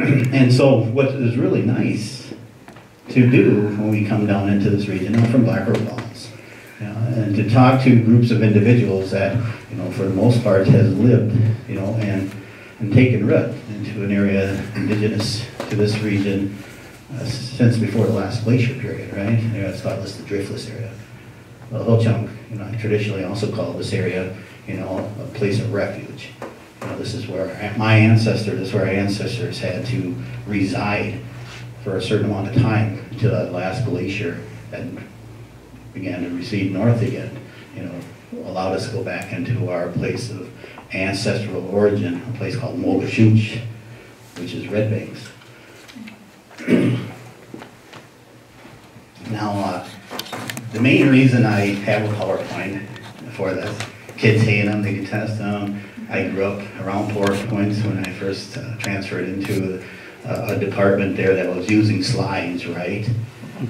And so what is really nice to do when we come down into this region, from Black Rock Falls, you know, and to talk to groups of individuals that, you know, for the most part has lived, you know, and, and taken root into an area indigenous to this region uh, since before the last glacier period, right? You know, it's called this the driftless area. Well, Ho Chunk, you know, traditionally also called this area, you know, a place of refuge. Know, this is where my ancestors, this is where our ancestors had to reside for a certain amount of time until that last glacier that began to recede north again. You know, allowed us to go back into our place of ancestral origin, a place called Mogashooch, which is Red Banks. now, uh, the main reason I have a PowerPoint for this, kids hate them, they can test them. I grew up around PowerPoints when I first uh, transferred into a, a, department there that was using slides, right?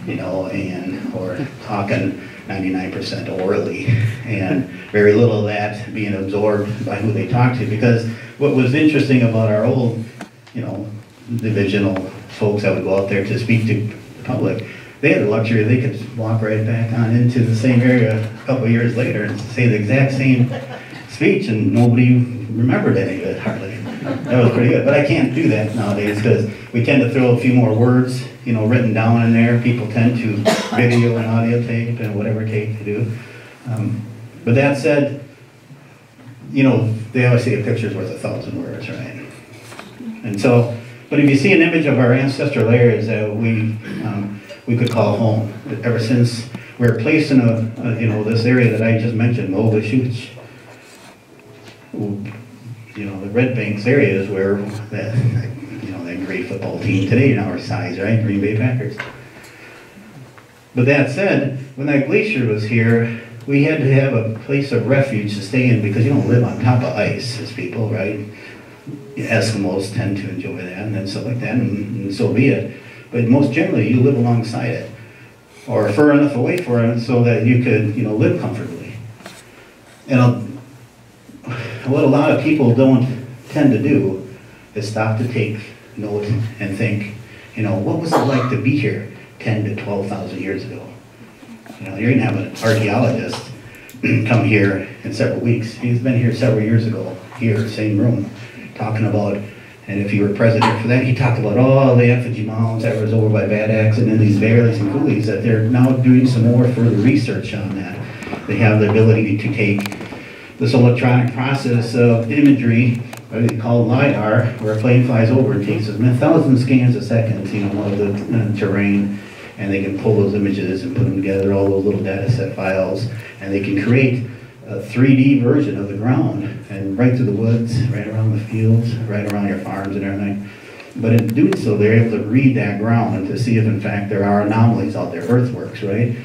You know, and or talking 99% orally, and very little of that being absorbed by who they talk to. Because what was interesting about our old, you know, divisional folks that would go out there to speak to the public, they had the luxury they could walk right back on into the same area a couple years later and say the exact same speech and nobody remembered any of it hardly. That was pretty good. But I can't do that nowadays because we tend to throw a few more words, you know, written down in there. People tend to video and audio tape and whatever tape they do. Um, but that said, you know, they always say a picture's worth a thousand words, right? And so, but if you see an image of our ancestral areas that we um, we could call home, ever since we were placed in a, a, you know this area that I just mentioned, Mogashooch, you know, the Red Banks area is where that, you know, that great football team today in our size, right? Green Bay Packers. But that said, when that glacier was here, we had to have a place of refuge to stay in because you don't live on top of ice as people, right? Eskimos tend to enjoy that and stuff like that, and, and so be it. But most generally, you live alongside it or far enough away from it so that you could, you know, live comfortably. And uh, what a lot of people don't tend to do is stop to take note and think, you know, what was it like to be here 10 to 12,000 years ago? You know, you're going to have an archaeologist come here in several weeks. He's been here several years ago, here, same room, talking about, and if you were president for that, he talked about all the effigy mounds that was over by Bad Axe and these valleys and coulees, that they're now doing some more further research on that. They have the ability to take this electronic process of imagery, called LiDAR, where a plane flies over and takes a thousand scans a second, you know, of the uh, terrain, and they can pull those images and put them together, all those little data set files, and they can create a 3D version of the ground, and right through the woods, right around the fields, right around your farms and everything. But in doing so, they're able to read that ground and to see if, in fact, there are anomalies out there, earthworks, right?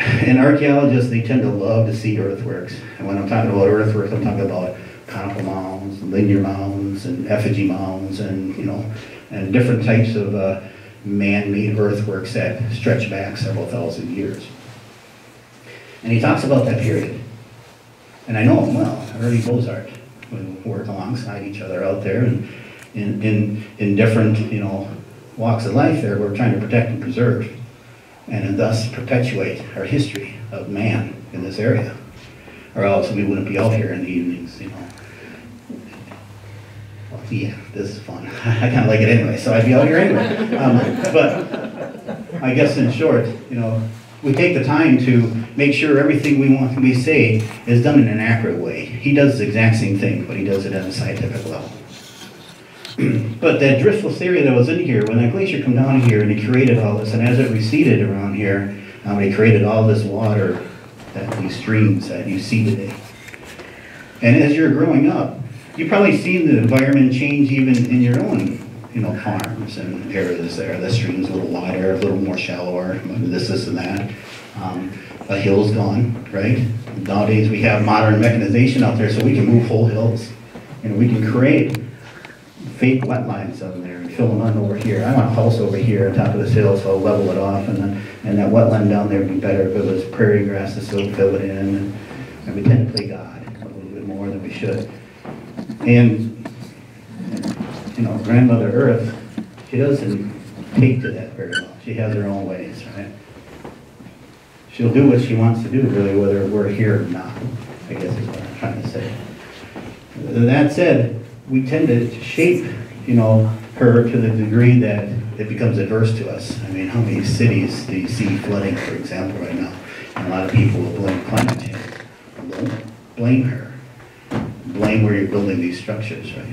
And archaeologists, they tend to love to see earthworks. And when I'm talking about earthworks, I'm talking about conical mounds, linear mounds, and effigy mounds, and you know, and different types of uh, man-made earthworks that stretch back several thousand years. And he talks about that period. And I know him well, Ernie Boszhardt. We work alongside each other out there, and in, in, in different, you know, walks of life there, we're trying to protect and preserve and thus perpetuate our history of man in this area. Or else we wouldn't be out here in the evenings, you know. Well, yeah, this is fun. I kind of like it anyway, so I'd be out here anyway. Um, but I guess in short, you know, we take the time to make sure everything we want we say is done in an accurate way. He does the exact same thing, but he does it at a scientific level. but that driftless area that was in here, when that glacier come down here and it created all this, and as it receded around here, um, it created all this water, that these streams that you see today. And as you're growing up, you've probably seen the environment change even in your own, you know, farms and areas there. The stream's a little wider, a little more shallower, this, this, and that. Um, a hill's gone, right? Nowadays we have modern mechanization out there, so we can move whole hills. And we can create fake wetlands on there and fill them in over here. I want a house over here on top of this hill, so I'll level it off, and then and that wetland down there would be better if it was prairie grass to still fill it in. And, and we tend to play God a little bit more than we should. And you know, grandmother Earth, she doesn't take to that very well. She has her own ways, right? She'll do what she wants to do, really, whether we're here or not, I guess is what I'm trying to say. That said, we tend to shape, you know, her to the degree that it becomes adverse to us. I mean, how many cities do you see flooding, for example, right now? And a lot of people will blame climate change. Don't blame her. Blame where you're building these structures, right?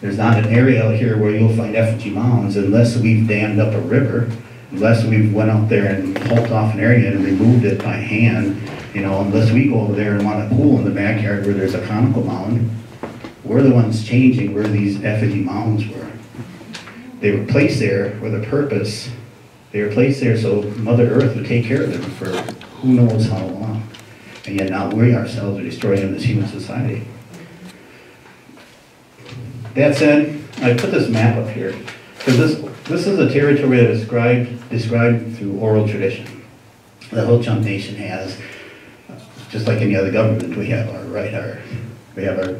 There's not an area out here where you'll find effigy mounds unless we've dammed up a river, unless we've went out there and pulped off an area and removed it by hand, you know, unless we go over there and want a pool in the backyard where there's a conical mound. We're the ones changing where these effigy mounds were. They were placed there with a purpose. They were placed there so Mother Earth would take care of them for who knows how long. And yet now we ourselves are destroying them as human society. That said, I put this map up here, because this, this is a territory that is described, described through oral tradition. The Ho-Chunk Nation has, just like any other government, we have our, right, our, we have our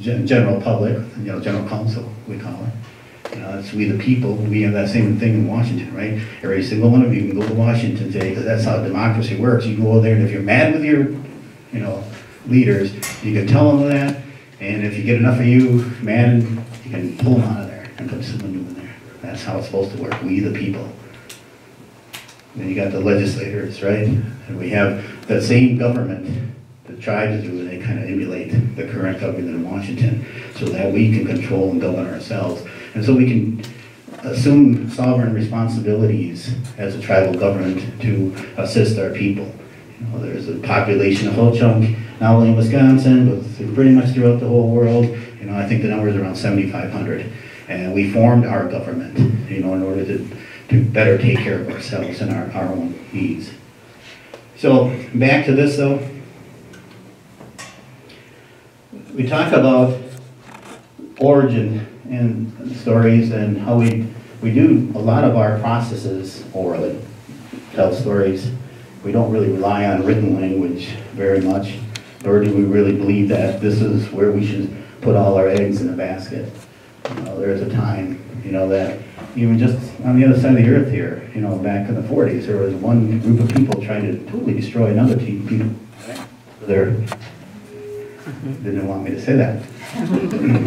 gen- general public, you know, general council, we call it. You know, it's we the people, we have that same thing in Washington, right? Every single one of you can go to Washington today, because that's how democracy works. You go there, and if you're mad with your, you know, leaders, you can tell them that, and if you get enough of you mad, you can pull them out of there and put someone new in there. That's how it's supposed to work, we the people. Then you got the legislators, right? And we have that same government the tribes do, they kind of emulate the current government in Washington so that we can control and govern ourselves. And so we can assume sovereign responsibilities as a tribal government to assist our people. You know, there's a population of Ho-Chunk, not only in Wisconsin, but pretty much throughout the whole world. You know, I think the number is around 7,500. And we formed our government, you know, in order to, to better take care of ourselves and our, our own needs. So back to this though. We talk about origin and stories and how we, we do a lot of our processes orally, tell stories. We don't really rely on written language very much, nor do we really believe that this is where we should put all our eggs in a basket. You know, there was a time, you know, that even just on the other side of the earth here, you know, back in the 40s, there was one group of people trying to totally destroy another team people. They're, didn't want me to say that.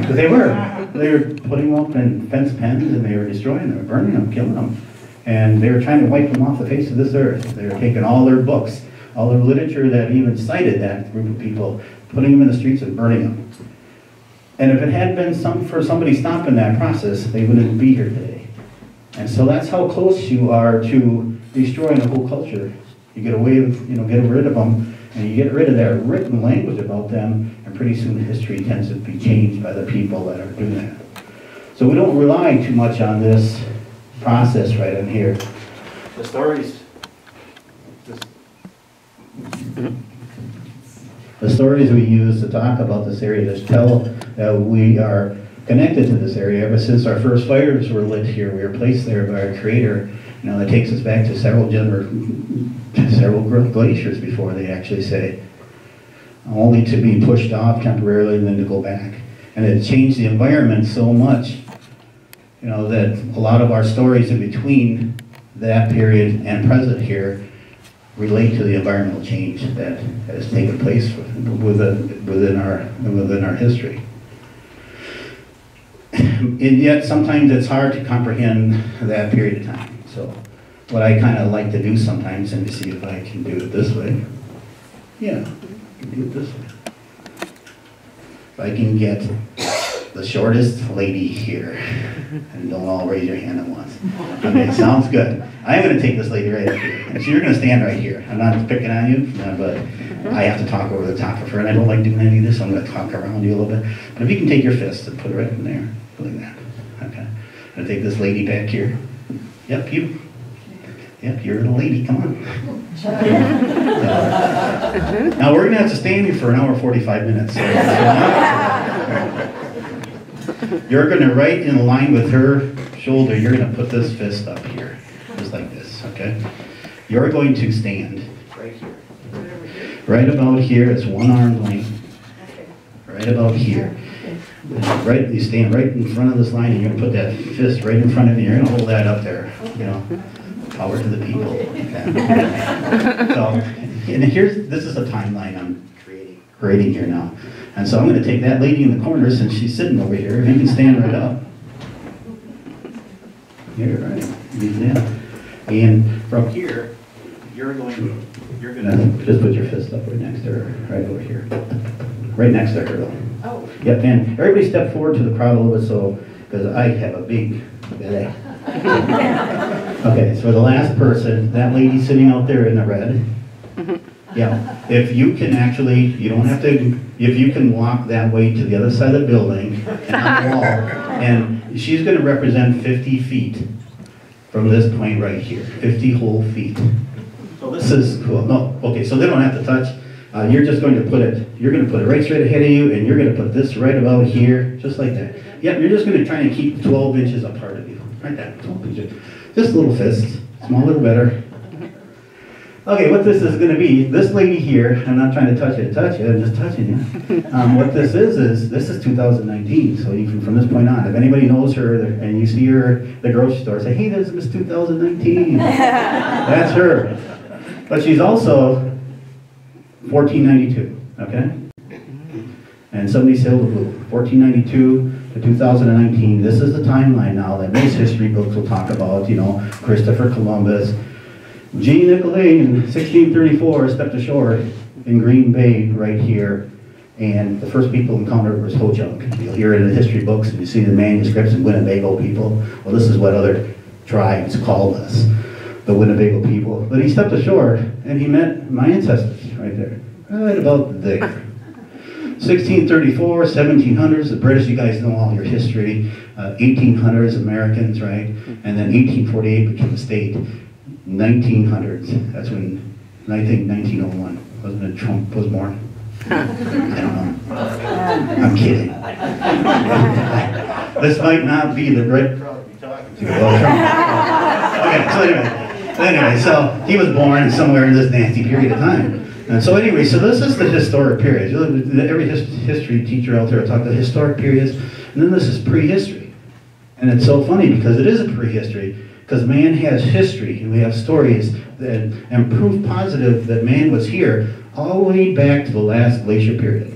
But they were. They were putting them up in fence pens and they were destroying them, burning them, killing them. And they were trying to wipe them off the face of this earth. They were taking all their books, all their literature that even cited that group of people, putting them in the streets and burning them. And if it had been some, for somebody stopping that process, they wouldn't be here today. And so that's how close you are to destroying a whole culture. You get away with, you know, getting rid of them, and you get rid of that written language about them, and pretty soon the history tends to be changed by the people that are doing that. So we don't rely too much on this process right in here. The stories, the stories we use to talk about this area just tell that we are connected to this area ever since our first fires were lit here. We were placed there by our creator. You know, that takes us back to several gener- several glaciers before they actually say, only to be pushed off temporarily and then to go back. And it changed the environment so much, you know, that a lot of our stories in between that period and present here relate to the environmental change that has taken place within, within our within our history. And yet sometimes it's hard to comprehend that period of time. So what I kind of like to do sometimes, and to see if I can do it this way. Yeah, I can do it this way. If I can get the shortest lady here, and don't all raise your hand at once. Okay, sounds good. I'm gonna take this lady right here, and so you're gonna stand right here. I'm not picking on you, uh, but I have to talk over the top of her, and I don't like doing any of this, so I'm gonna talk around you a little bit. But if you can take your fist and put it right in there, like that, okay? I'm gonna take this lady back here. Yep, you. Yep, you're the lady, come on. Now, we're gonna have to stand here for an hour 45 minutes. You're gonna right in line with her shoulder, you're gonna put this fist up here, just like this, okay? You're going to stand right here. Right about here is one arm length. Right about here. Right, you stand right in front of this line, and you're gonna put that fist right in front of you, you're gonna hold that up there, you know? Power to the people. So, and here's, this is a timeline I'm creating, creating here now. And so I'm gonna take that lady in the corner, since she's sitting over here, if you can stand right up. You're right, yeah. And from here, you're going, you're gonna just put your fist up right next to her, right over here. Right next to her though. Oh. Yep, and everybody step forward to the crowd a little bit so, because I have a big belly. Okay, so the last person, that lady sitting out there in the red. Yeah, if you can actually, you don't have to, if you can walk that way to the other side of the building and on the wall, and she's gonna represent fifty feet from this point right here, fifty whole feet. So this is cool, no, okay, so they don't have to touch, uh, you're just going to put it, you're gonna put it right straight ahead of you, and you're gonna put this right about here, just like that. Yep, you're just gonna try and keep twelve inches apart of you, right there, twelve inches, just a little fist, smaller the better. Okay, what this is gonna be, this lady here, I'm not trying to touch it, touch it, I'm just touching you. Um, what this is, is, this is two thousand nineteen, so you can, from this point on, if anybody knows her, and you see her at the grocery store, say, hey, there's Miss two thousand nineteen. That's her. But she's also fourteen ninety-two, okay? And somebody sailed the blue, fourteen ninety-two to two thousand and nineteen, this is the timeline now that most history books will talk about, you know, Christopher Columbus, Jean Nicolet in 1634 stepped ashore in Green Bay right here, and the first people encountered was Ho Chunk. You'll hear it in the history books, and you see the manuscripts of Winnebago people. Well, this is what other tribes called us, the Winnebago people. But he stepped ashore, and he met my ancestors right there, right about there. 1634, 1700s, the British, you guys know all your history. Uh, 1800s, Americans, right? And then 1848 became a state. 1900s. That's when, I think 1901, wasn't it Trump was born? I don't know. I'm kidding. this might not be the right crowd to be talking to. Well, Okay, so anyway, anyway, so he was born somewhere in this nasty period of time. And so anyway, so this is the historic period. Every his- history teacher out there will talk about historic periods, and then this is prehistory. And it's so funny because it is a prehistory, because man has history, and we have stories that, and proof positive that man was here all the way back to the last glacier period.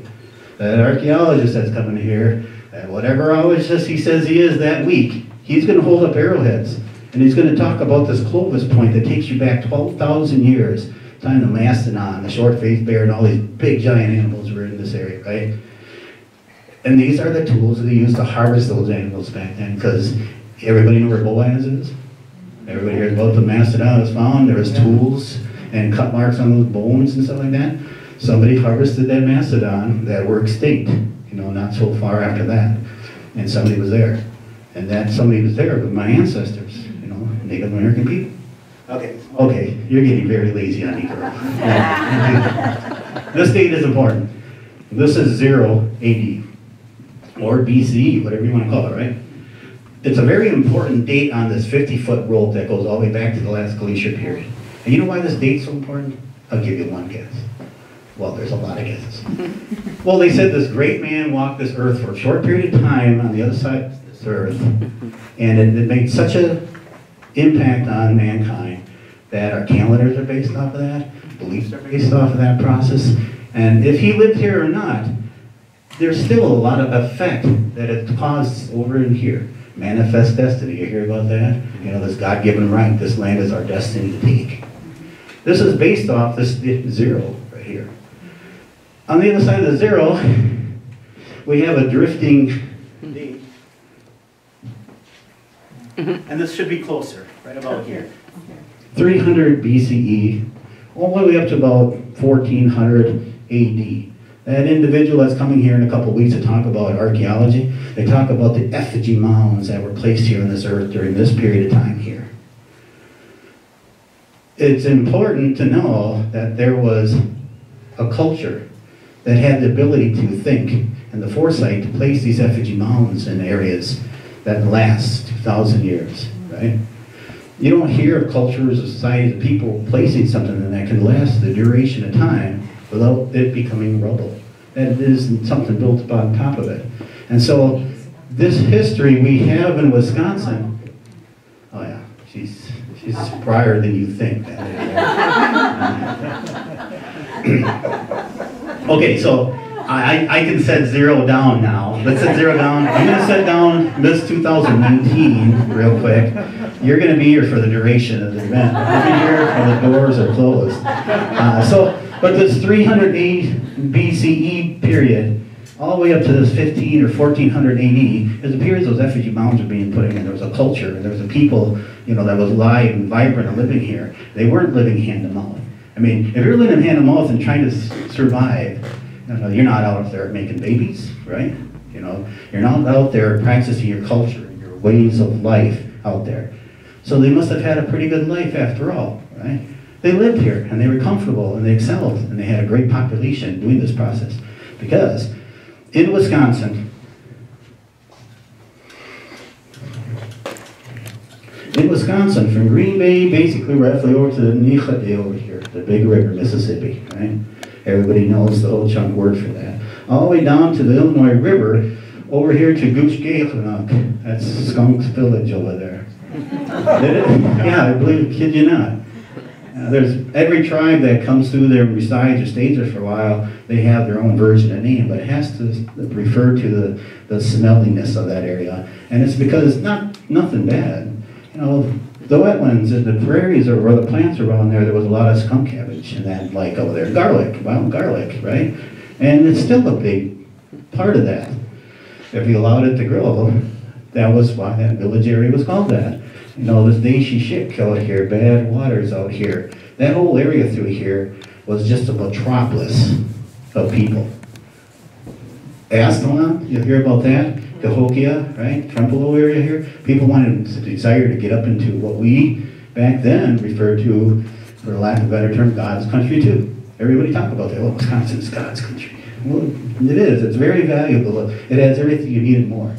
That archaeologist that's coming here, that whatever archaeologist he says he is that week, he's gonna hold up arrowheads, and he's gonna talk about this Clovis point that takes you back twelve thousand years, time the mastodon, the short-faced bear, and all these big giant animals were in this area, right? And these are the tools that they used to harvest those animals back then, because everybody know where Boaz is? Everybody hears about the mastodon was found, there was tools and cut marks on those bones and stuff like that. Somebody harvested that mastodon that were extinct, you know, not so far after that. And somebody was there. And that somebody was there with my ancestors, you know, Native American people. Okay, okay, you're getting very lazy on me, girl. This date is important. This is zero AD, or BCE, whatever you want to call it, right? It's a very important date on this 50-foot rope that goes all the way back to the last glacier period. And you know why this date's so important? I'll give you one guess. Well, there's a lot of guesses. Well, they said this great man walked this earth for a short period of time on the other side of this earth, and it, it made such a impact on mankind that our calendars are based off of that, beliefs are based off of that process, and if he lived here or not, there's still a lot of effect that it caused over in here. Manifest destiny, you hear about that? You know, this God-given right, this land is our destiny to take. This is based off this zero right here. On the other side of the zero, we have a drifting date. And this should be closer, right about here. 300 BCE, all the way up to about 1400 AD. That individual that's coming here in a couple weeks to talk about archaeology, they talk about the effigy mounds that were placed here on this earth during this period of time here. It's important to know that there was a culture that had the ability to think and the foresight to place these effigy mounds in areas that last 2,000 years, right? You don't hear of cultures, of societies, of people placing something that can last the duration of time without it becoming rubble. That isn't something built upon top of it. And so this history we have in Wisconsin, oh yeah, she's, she's prior than you think. okay, so I, I can set zero down now. Let's set zero down. I'm going to set down Miss 2019 real quick. You're going to be here for the duration of the event. You'll be here when the doors are closed. Uh, so, but this 308 BCE period, all the way up to this 15 or 1400 AD, is it appears those effigy mounds are being put in. There was a culture, and there was a people, you know, that was alive and vibrant and living here. They weren't living hand to mouth. I mean, if you're living hand to mouth and trying to survive, you know, you're not out there making babies, right? You know, you're not out there practicing your culture, and your ways of life out there. So they must have had a pretty good life after all, right? They lived here and they were comfortable and they excelled and they had a great population doing this process because in Wisconsin, in Wisconsin, from Green Bay, basically roughly over to the Nichade over here, the big river, Mississippi, right? Everybody knows the Ho-Chunk word for that. All the way down to the Illinois River, over here to Gooch That's Skunk's Village over there. yeah, I believe, kid you not. Uh, there's every tribe that comes through there and resides or stays there for a while, they have their own version of name, but it has to refer to the, the smelliness of that area. And it's because it's not nothing bad. You know, the wetlands and the prairies or where the plants around there, there was a lot of skunk cabbage and then like oh, over there, garlic, wild garlic, right? And it's still a big part of that. If you allowed it to grow, that was why that village area was called that. You know, this Daisy shit out here, bad waters out here. That whole area through here was just a metropolis of people. Aztalan, you hear about that? Cahokia, right? Trempealeau area here. People wanted to desire to get up into what we back then referred to, for lack of a better term, God's country too. Everybody talk about that. Well, Wisconsin's God's country. Well, it is. It's very valuable. It has everything you need and more.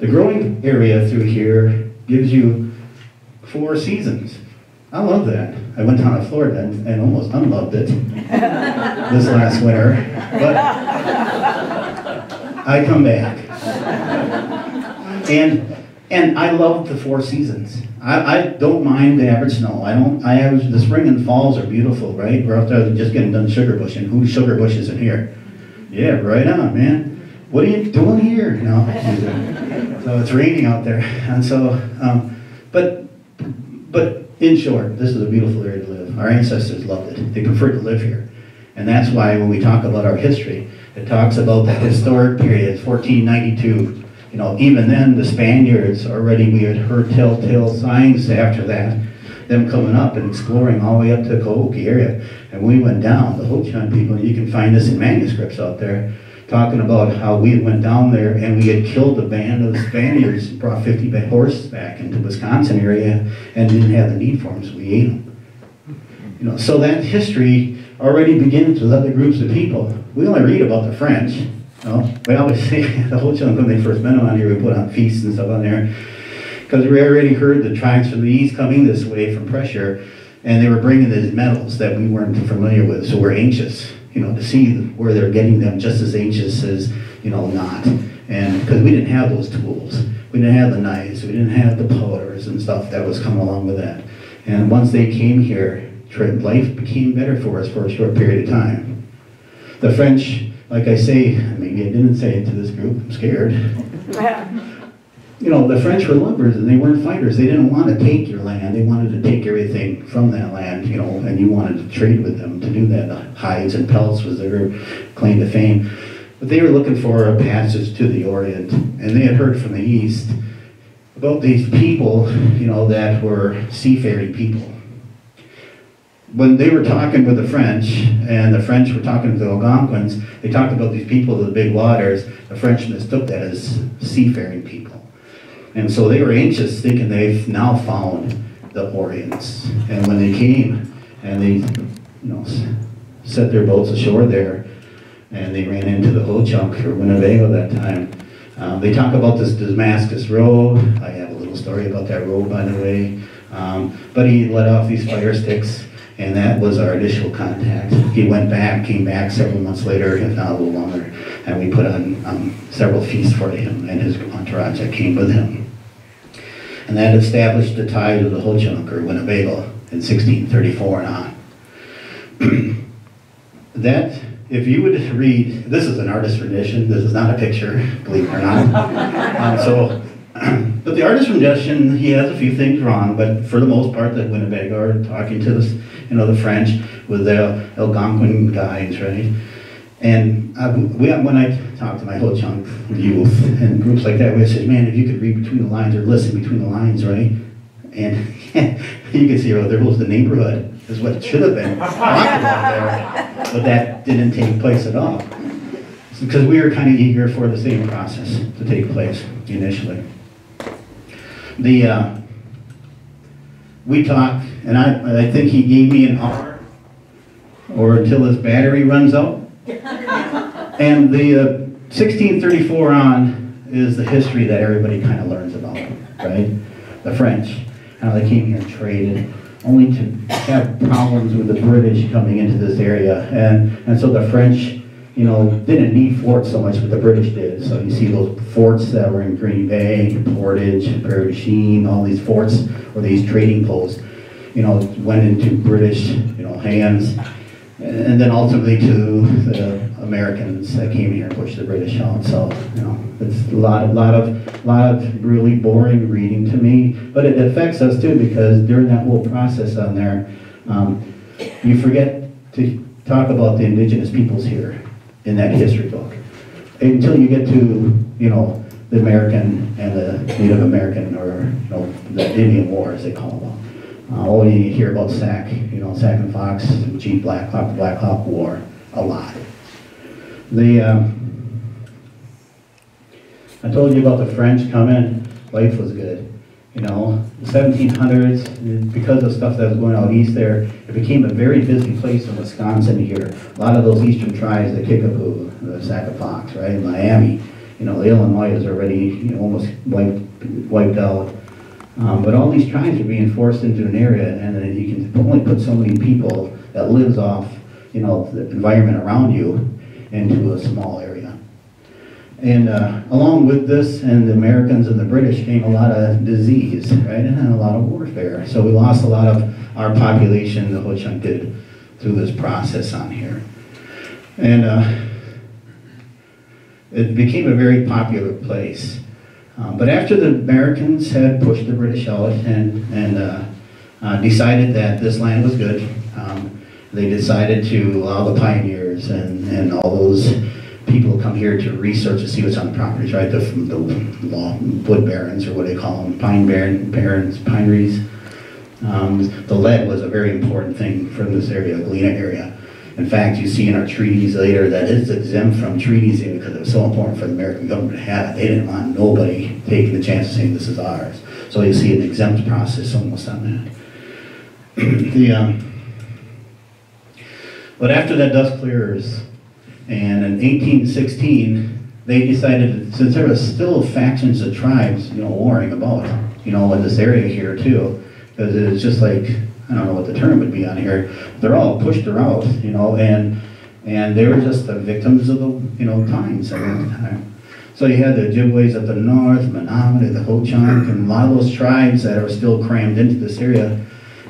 The growing area through here gives you four seasons. I love that. I went down to Florida and, and almost unloved it this last winter, but I come back. And and I love the four seasons. I, I don't mind the average snow. I don't. I the spring and falls are beautiful, right? We're out there just getting done sugar bushing. Who's sugar bushes in here? Yeah, right on, man. What are you doing here? No. so it's raining out there, and so, um, but but in short, this is a beautiful area to live. Our ancestors loved it. They preferred to live here. And that's why when we talk about our history, it talks about the historic period, 1492. You know, even then, the Spaniards already, we had heard telltale signs after that, them coming up and exploring all the way up to the Cahokia area. And we went down, the Ho-Chunk people, you can find this in manuscripts out there, talking about how we went down there and we had killed a band of Spaniards, brought 50 horses back into Wisconsin area and didn't have the need for them, so we ate them. You know, so that history already begins with other groups of people. We only read about the French. You know? We always say the Ho-Chunk when they first met on here, we put on feasts and stuff on there. Because we already heard the tribes from the east coming this way from pressure, and they were bringing these metals that we weren't familiar with, so we're anxious you know, to see where they're getting them just as anxious as, you know, not. And because we didn't have those tools. We didn't have the knives, we didn't have the powders and stuff that was coming along with that. And once they came here, life became better for us for a short period of time. The French, like I say, maybe I didn't say it to this group, I'm scared. you know, the French were lovers and they weren't fighters. They didn't want to take your land. They wanted to take everything from that land, you know, and you wanted to trade with them to do that. The hides and pelts was their claim to fame. But they were looking for a passage to the Orient, and they had heard from the East about these people, you know, that were seafaring people. When they were talking with the French, and the French were talking to the Algonquins, they talked about these people of the big waters. The French mistook that as seafaring people. And so they were anxious, thinking they've now found the Orients. And when they came and they, you know, set their boats ashore there, and they ran into the Ho-Chunk or Winnebago that time, um, they talk about this Damascus Road. I have a little story about that road, by the way. Um, but he let off these fire sticks, And that was our initial contact. He went back, came back several months later, if not a little longer, and we put on um, several feasts for him and his entourage that came with him. And that established the tie to the Ho Chunk or Winnebago in 1634 and on. that, if you would read, this is an artist rendition, this is not a picture, believe it or not. Um, so, but the artist rendition, he has a few things wrong, but for the most part, the Winnebago are talking to the, you know, the French with the Algonquin guides, right? And I, when I talk to my Ho-Chunk of youth and groups like that, we say, man, if you could read between the lines or listen between the lines, right? And you can see, oh, there was the neighborhood, is what it should have been. But that didn't take place at all. Because we were kind of eager for the same process to take place initially. The, uh, we talked, and I, I think he gave me an hour or until his battery runs out. And the uh, 1634 on is the history that everybody kind of learns about, right? The French, how they came here and traded, only to have problems with the British coming into this area. And, and so the French, you know, didn't need forts so much, but the British did. So you see those forts that were in Green Bay, Portage, Prairie du Chien, all these forts or these trading posts, you know, went into British, you know, hands and then ultimately to the Americans that came here and pushed the British out. So, you know, it's a lot, a lot of, lot of really boring reading to me, but it affects us too because during that whole process on there, um, you forget to talk about the indigenous peoples here in that history book until you get to, you know, the American and the Native American or, you know, the Indian War as they call them. Uh, all you hear about Sac, you know, Sac and Fox, Chief Black Hawk, the Black Hawk War, a lot. The, um, I told you about the French coming, life was good. You know, the 1700s, because of stuff that was going out east there, it became a very busy place in Wisconsin here. A lot of those eastern tribes, the Kickapoo, the Fox, right, Miami, you know, the Illinois is already you know, almost wiped, wiped out. Um, but all these tribes are being forced into an area, and then you can only put so many people that lives off, you know, the environment around you into a small area. And uh, along with this and the Americans and the British came a lot of disease, right, and a lot of warfare. So we lost a lot of our population, the Ho-Chunk did, through this process on here. And uh, it became a very popular place. Um, but after the Americans had pushed the British out and, and uh, uh, decided that this land was good, um, they decided to allow the pioneers and, and all those people come here to research to see what's on the properties, right? The, the law, wood barons, or what they call them, pine baron, barons, pineries. Um, the lead was a very important thing from this area, Galena area. In fact, you see in our treaties later that it's exempt from treaties because it was so important for the American government to have it. They didn't want nobody taking the chance of saying this is ours. So you see an exempt process almost on that. the, um, but after that dust clears, and in 1816, they decided, since there was still factions of tribes, you know, warring about, you know, in this area here too, because it was just like I don't know what the term would be on here. They're all pushed out, you know, and and they were just the victims of the you know times at the time. So you had the Ojibways up the north, Menominee, the Ho-Chunk, and a lot of those tribes that are still crammed into this area,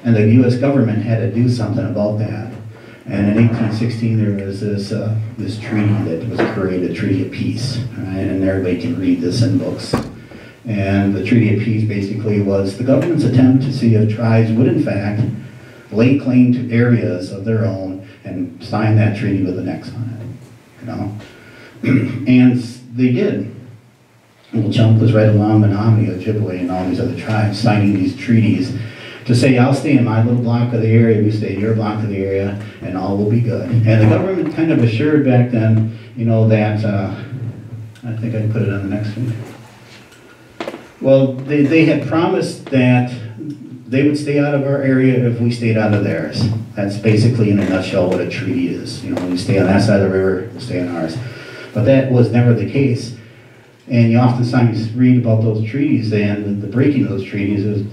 and the U.S. government had to do something about that. And in 1816, there was this uh, this treaty that was created, Treaty of Peace, right? And everybody can read this in books. And the Treaty of Peace basically was the government's attempt to see if tribes would in fact lay claim to areas of their own and sign that treaty with the next on it, you know. and they did. Little Chunk was right along with Menominee, Ojibwe, and all these other tribes signing these treaties to say, I'll stay in my little block of the area, you stay in your block of the area, and all will be good. And the government kind of assured back then, you know, that, uh, I think I can put it on the next one. Well, they, they had promised that they would stay out of our area if we stayed out of theirs. That's basically in a nutshell what a treaty is. You know, you stay on that side of the river, we'll stay on ours. But that was never the case. And you oftentimes read about those treaties and the breaking of those treaties.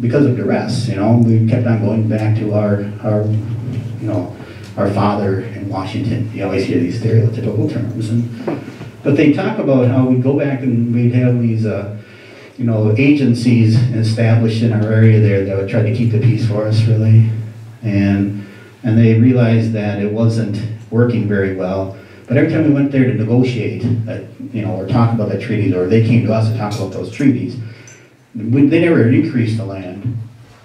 Because of duress, you know, we kept on going back to our, our, you know, our father in Washington. You always hear these stereotypical terms, and but they talk about how we go back and we'd have these, uh, you know, agencies established in our area there that would try to keep the peace for us, really, and and they realized that it wasn't working very well. But every time we went there to negotiate, that, you know, or talk about the treaties, or they came to us to talk about those treaties, they never increased the land.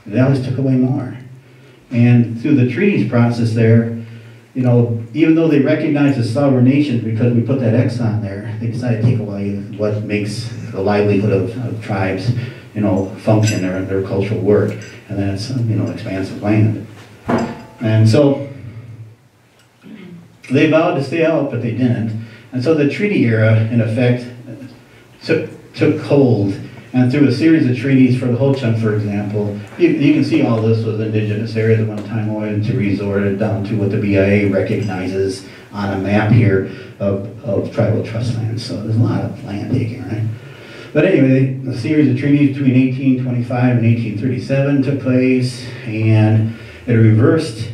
They always took away more. And through the treaties process there, you know, even though they recognize the sovereign nations because we put that X on there, they decided to take away what makes the livelihood of, of tribes, you know, function, their, their cultural work, and that's, you know, expansive land. And so they vowed to stay out, but they didn't. And so the treaty era, in effect, took, took hold and through a series of treaties for the Ho Chunk, for example, you, you can see all this was indigenous areas at one time went to resort it down to what the BIA recognizes on a map here of, of tribal trust lands. So there's a lot of land taking, right? But anyway, a series of treaties between 1825 and 1837 took place, and it reversed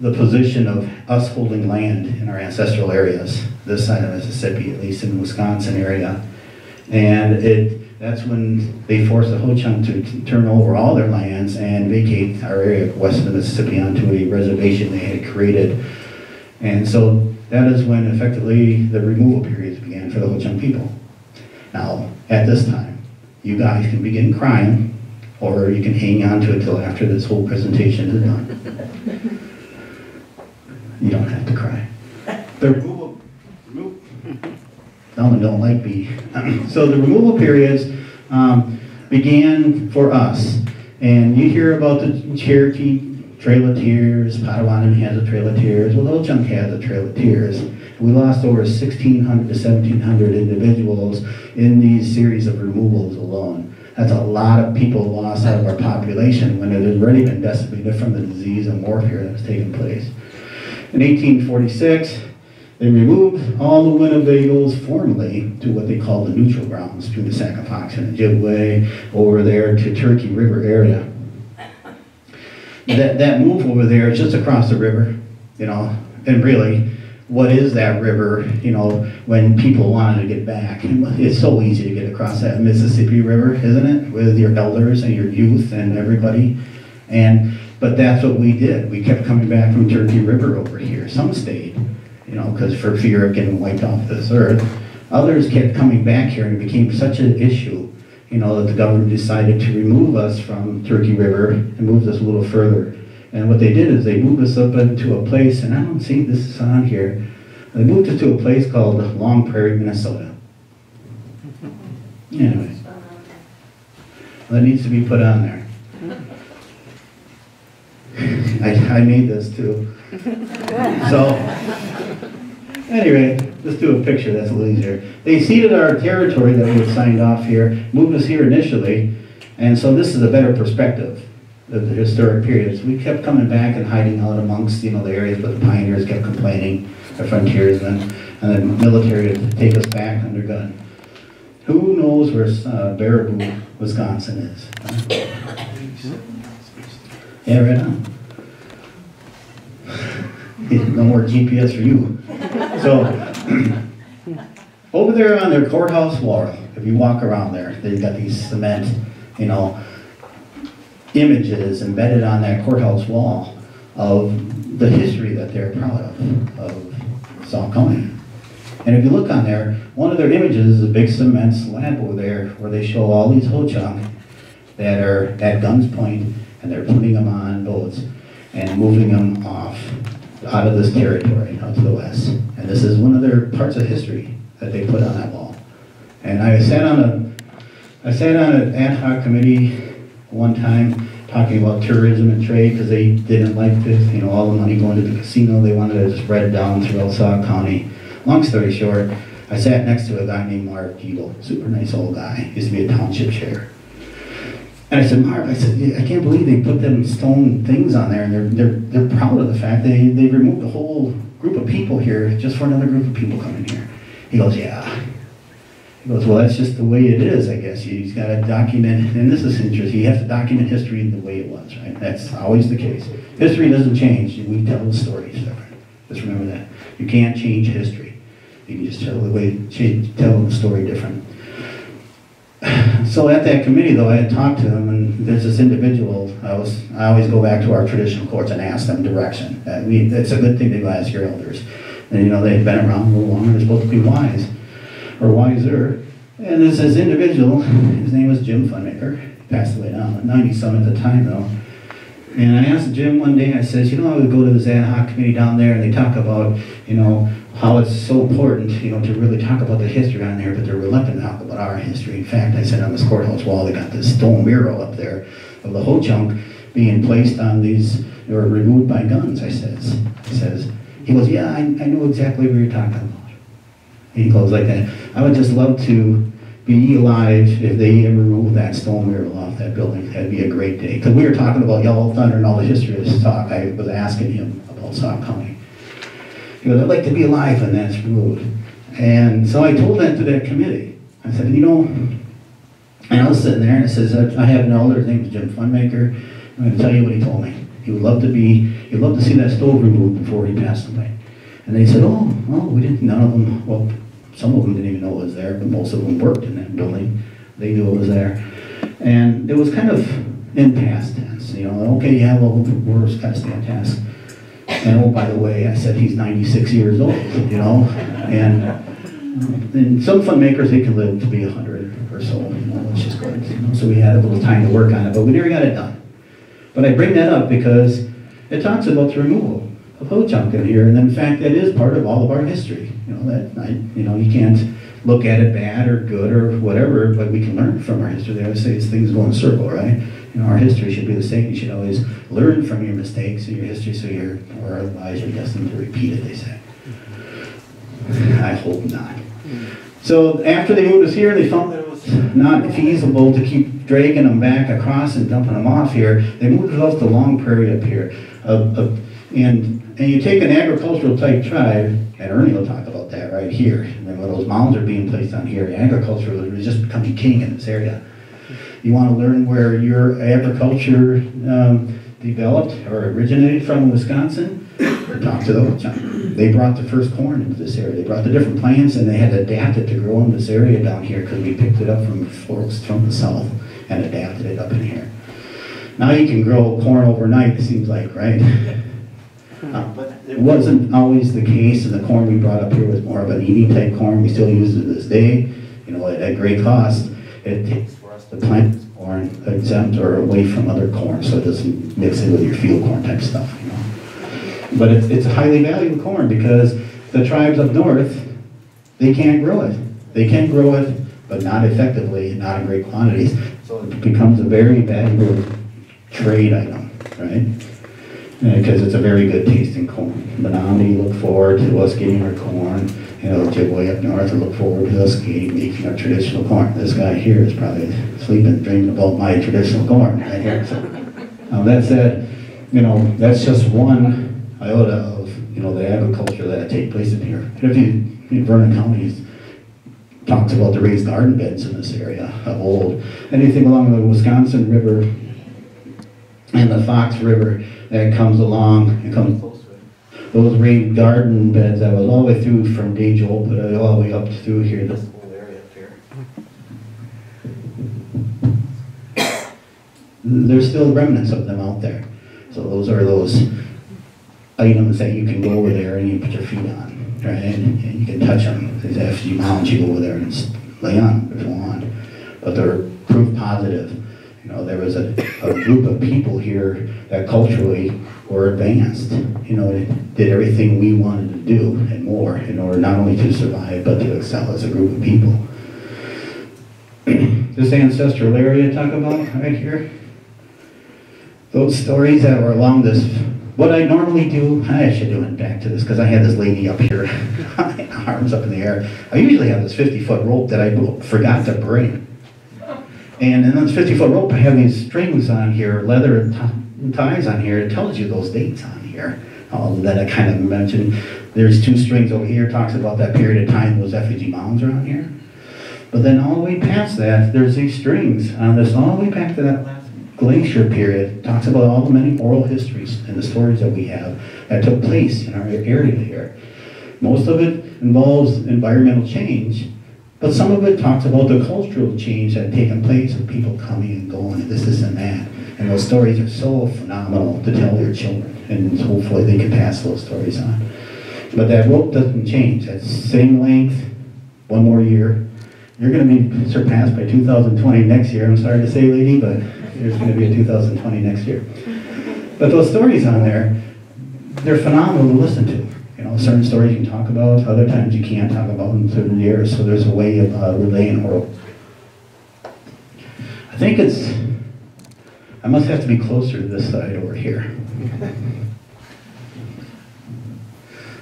the position of us holding land in our ancestral areas, this side of Mississippi, at least in the Wisconsin area. And it that's when they forced the Ho-Chunk to turn over all their lands and vacate our area west of the Mississippi onto a reservation they had created. And so that is when effectively the removal periods began for the Ho-Chunk people. Now, at this time, you guys can begin crying, or you can hang on to it till after this whole presentation is done. you don't have to cry. The removal, removal Ellen don't like me. so the removal periods um, began for us. And you hear about the Cherokee Trail of Tears, Potawatomi has a Trail of Tears, well, Little Chunk has a Trail of Tears. We lost over 1,600 to 1,700 individuals in these series of removals alone. That's a lot of people lost out of our population when it had already been decimated from the disease and warfare that was taking place. In 1846, they removed all the Winnebagoes formally to what they call the neutral grounds, to the Sackafox and Ojibwe, over there to Turkey River area. That, that move over there just across the river, you know, and really, what is that river, you know, when people wanted to get back? It's so easy to get across that Mississippi River, isn't it? With your elders and your youth and everybody. And, but that's what we did. We kept coming back from Turkey River over here. Some stayed you know, because for fear of getting wiped off this earth. Others kept coming back here and it became such an issue, you know, that the government decided to remove us from Turkey River and moved us a little further. And what they did is they moved us up into a place, and I don't see this is on here. They moved us to a place called Long Prairie, Minnesota. Anyway, that needs to be put on there. I, I made this too. So, Anyway, let's do a picture, that's a little easier. They ceded our territory that we had signed off here, moved us here initially, and so this is a better perspective of the historic periods. We kept coming back and hiding out amongst, you know, the areas, but the pioneers kept complaining, the frontiersmen, and the military to take us back under gun. Who knows where uh, Baraboo, Wisconsin is? Yeah, right on. No more GPS for you. So, over there on their courthouse wall, if you walk around there, they've got these cement, you know, images embedded on that courthouse wall of the history that they're proud of, of Sauk County. And if you look on there, one of their images is a big cement slab over there where they show all these Ho-Chunk that are at guns point and they're putting them on boats and moving them off out of this territory, out to the west. And this is one of their parts of history that they put on that wall. And I sat on a, I sat on an ad hoc committee one time talking about tourism and trade because they didn't like this, you know, all the money going to the casino. They wanted to spread it down throughout Sauk County. Long story short, I sat next to a guy named Mark Eagle, super nice old guy, used to be a township chair. And I said, Marv, I said, I can't believe they put them stone things on there, and they're, they're, they're proud of the fact they, they removed a whole group of people here just for another group of people coming here. He goes, yeah. He goes, well, that's just the way it is, I guess. He's got to document, and this is interesting, you have to document history the way it was, right? That's always the case. History doesn't change, we tell the stories different. Just remember that. You can't change history. You can just tell the way, change, tell the story different. So at that committee, though, I had talked to them and there's this individual. I was, I always go back to our traditional courts and ask them direction. Uh, I mean, it's a good thing to ask your elders. And you know, they've been around a little longer. They're supposed to be wise or wiser. And there's this individual. His name was Jim Funmaker. Passed away now, 90 some at the time, though. And I asked Jim one day. I says, you know, I would go to this ad hoc committee down there, and they talk about, you know, how it's so important, you know, to really talk about the history on there, but they're reluctant to talk about our history. In fact, I said on this courthouse wall, they got this stone mural up there of the Ho chunk being placed on these, or removed by guns, I says. I says, he goes, yeah, I, I know exactly what you're talking about. And he goes like that. I would just love to be alive if they ever remove that stone mural off that building. That'd be a great day. Because we were talking about Yellow Thunder and all the history of this talk. I was asking him about Sauk County. Goes, I'd like to be alive when that's removed. And so I told that to that committee. I said, you know, and I was sitting there and it says, I have an elder, his name is Jim Funmaker. I'm going to tell you what he told me. He would love to be, he'd love to see that stove removed before he passed away. And they said, oh, well, we didn't, none of them, well, some of them didn't even know it was there, but most of them worked in that building. They knew it was there. And it was kind of in past tense, you know, okay, yeah, well, we're got to stand task. And oh, by the way, I said he's 96 years old, you know, and, and some fun makers, they can live to be 100 or so, you know, which is. You know, so we had a little time to work on it, but we never got it done. But I bring that up because it talks about the removal of Ho chunk in here, and in fact, that is part of all of our history. You know that I, you know you can't look at it bad or good or whatever, but we can learn from our history. They always say things go in a circle, right? You know, our history should be the same. You should always learn from your mistakes and your history, so you're, or otherwise you're destined to repeat it. They say. I hope not. So after they moved us here, they found that it was not feasible to keep dragging them back across and dumping them off here. They moved us off the long prairie up here. And, and you take an agricultural type tribe, and Ernie will talk about that right here. And then when those mounds are being placed on here, agriculture is just becoming king in this area. You want to learn where your agriculture um, developed or originated from in Wisconsin? Talk to the They brought the first corn into this area. They brought the different plants and they had to adapt it to grow in this area down here because we picked it up from folks from the south and adapted it up in here. Now you can grow corn overnight, it seems like, right? Uh, but it wasn't always the case, and the corn we brought up here was more of an eating type corn. We still use it to this day, you know, at, at great cost. It to plant corn exempt or away from other corn, so it doesn't mix in with your field corn type stuff, you know. But it's, it's a highly valued corn because the tribes up north, they can't grow it. They can grow it, but not effectively, not in great quantities. So it becomes a very valuable trade item, right? Uh, because it's a very good tasting corn. Menominee look forward to us getting our corn. You know, the Ojibwe up north look forward to us getting, our traditional corn. This guy here is probably sleeping, dreaming about my traditional corn right here. So, um, that said, you know, that's just one iota of, you know, the agriculture that take place in here. And if you, in Vernon County talks about the raised garden beds in this area of old. Anything along the Wisconsin River and the Fox River that comes along and comes it. Those raised garden beds that was all the way through from Old, but all the way up through here, this whole area up here. There's still remnants of them out there. So those are those items that you can go over there and you put your feet on, right? And, you can touch them. These effigy mounds, you go over there and lay on them if you want. But they're proof positive. You know, there was a, a group of people here that culturally were advanced. You know, did everything we wanted to do and more in order not only to survive but to excel as a group of people. this ancestral area I talk about right here, those stories that were along this, what I normally do, I should do it back to this because I had this lady up here, arms up in the air. I usually have this 50 foot rope that I forgot to bring. And in this 50 foot rope, I have these strings on here, leather ties on here. It tells you those dates on here uh, that I kind of mentioned. There's two strings over here, talks about that period of time those effigy mounds are on here. But then all the way past that, there's these strings on this, all the way back to that last glacier period. Talks about all the many oral histories and the stories that we have that took place in our area here. Most of it involves environmental change, but some of it talks about the cultural change that had taken place with people coming and going and this, this, and that. And those stories are so phenomenal to tell your children, and hopefully they can pass those stories on. But that rope doesn't change. That same length, one more year. You're going to be surpassed by 2020 next year. I'm sorry to say, lady, but there's going to be a 2020 next year. But those stories on there, they're phenomenal to listen to. You know, certain stories you can talk about, other times you can't talk about them through the years, so there's a way of uh, relaying oral. I think it's, I must have to be closer to this side over here.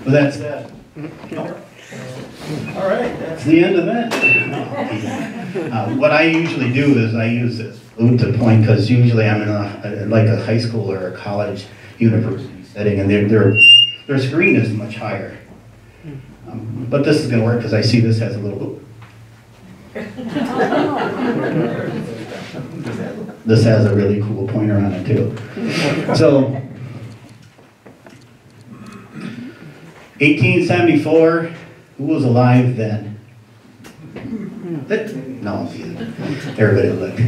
With that said, all right, that's the end of that. Uh, what I usually do is I use this flute to point because usually I'm in a, like a high school or a college, university setting, and their their their screen is much higher. Um, but this is going to work because I see this has a little. this has a really cool pointer on it too. So 1874, who was alive then? No, everybody like,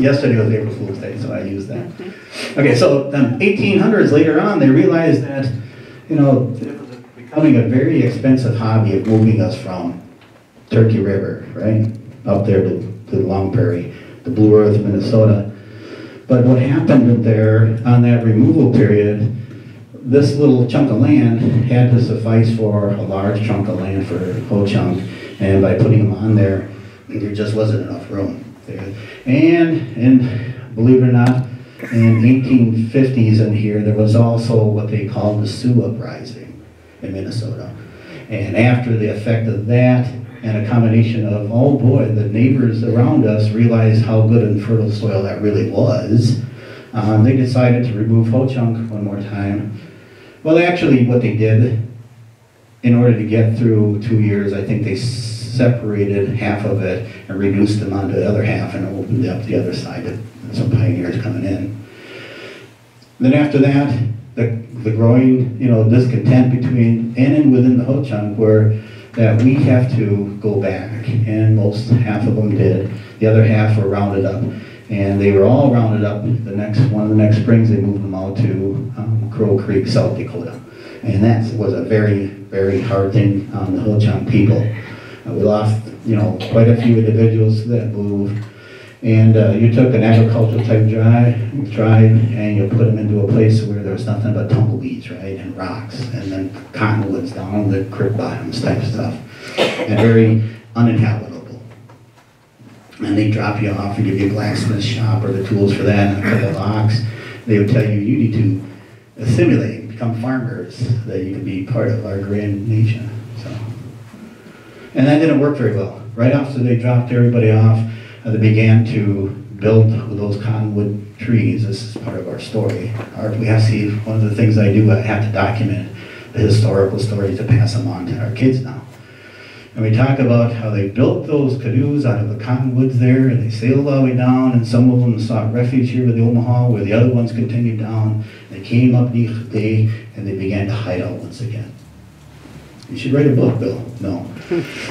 yesterday was April Fool's Day, so I used that. Okay, so um, then 1800s later on, they realized that, you know, it was becoming a very expensive hobby of moving us from Turkey River, right, up there to, to Long Prairie, the Blue Earth, Minnesota. But what happened there on that removal period, this little chunk of land had to suffice for a large chunk of land for Ho Chunk, and by putting them on there, there just wasn't enough room. And, and believe it or not, in the 1850s in here, there was also what they called the Sioux Uprising in Minnesota. And after the effect of that, and a combination of, oh boy, the neighbors around us realized how good and fertile soil that really was, um, they decided to remove Ho Chunk one more time. Well, actually, what they did, in order to get through two years, I think they separated half of it and reduced them onto the other half and opened up the other side to some pioneers coming in. Then after that, the, the growing, you know, discontent between and and within the Ho Chunk were that we have to go back, and most half of them did. The other half were rounded up, and they were all rounded up. The next one of the next springs, they moved them out to um, Crow Creek, South Dakota, and that was a very, very hard thing on the Ho Chunk people. Uh, we lost, you know, quite a few individuals that moved. And uh, you took an agricultural type drive, tribe and you put them into a place where there was nothing but tumbleweeds, right, and rocks, and then cottonwoods down on the creek bottoms type stuff, and very uninhabitable. And they drop you off and give you a blacksmith shop or the tools for that and a couple of locks. They would tell you you need to assimilate, and become farmers, that you can be part of our grand nation. So, and that didn't work very well. Right after they dropped everybody off, Uh, they began to build those cottonwood trees. This is part of our story. Our, we have to see, one of the things I do, I have to document the historical stories to pass them on to our kids now. And we talk about how they built those canoes out of the cottonwoods there, and they sailed all the way down, and some of them sought refuge here with the Omaha, where the other ones continued down. They came up day, and they began to hide out once again. You should write a book, Bill. No.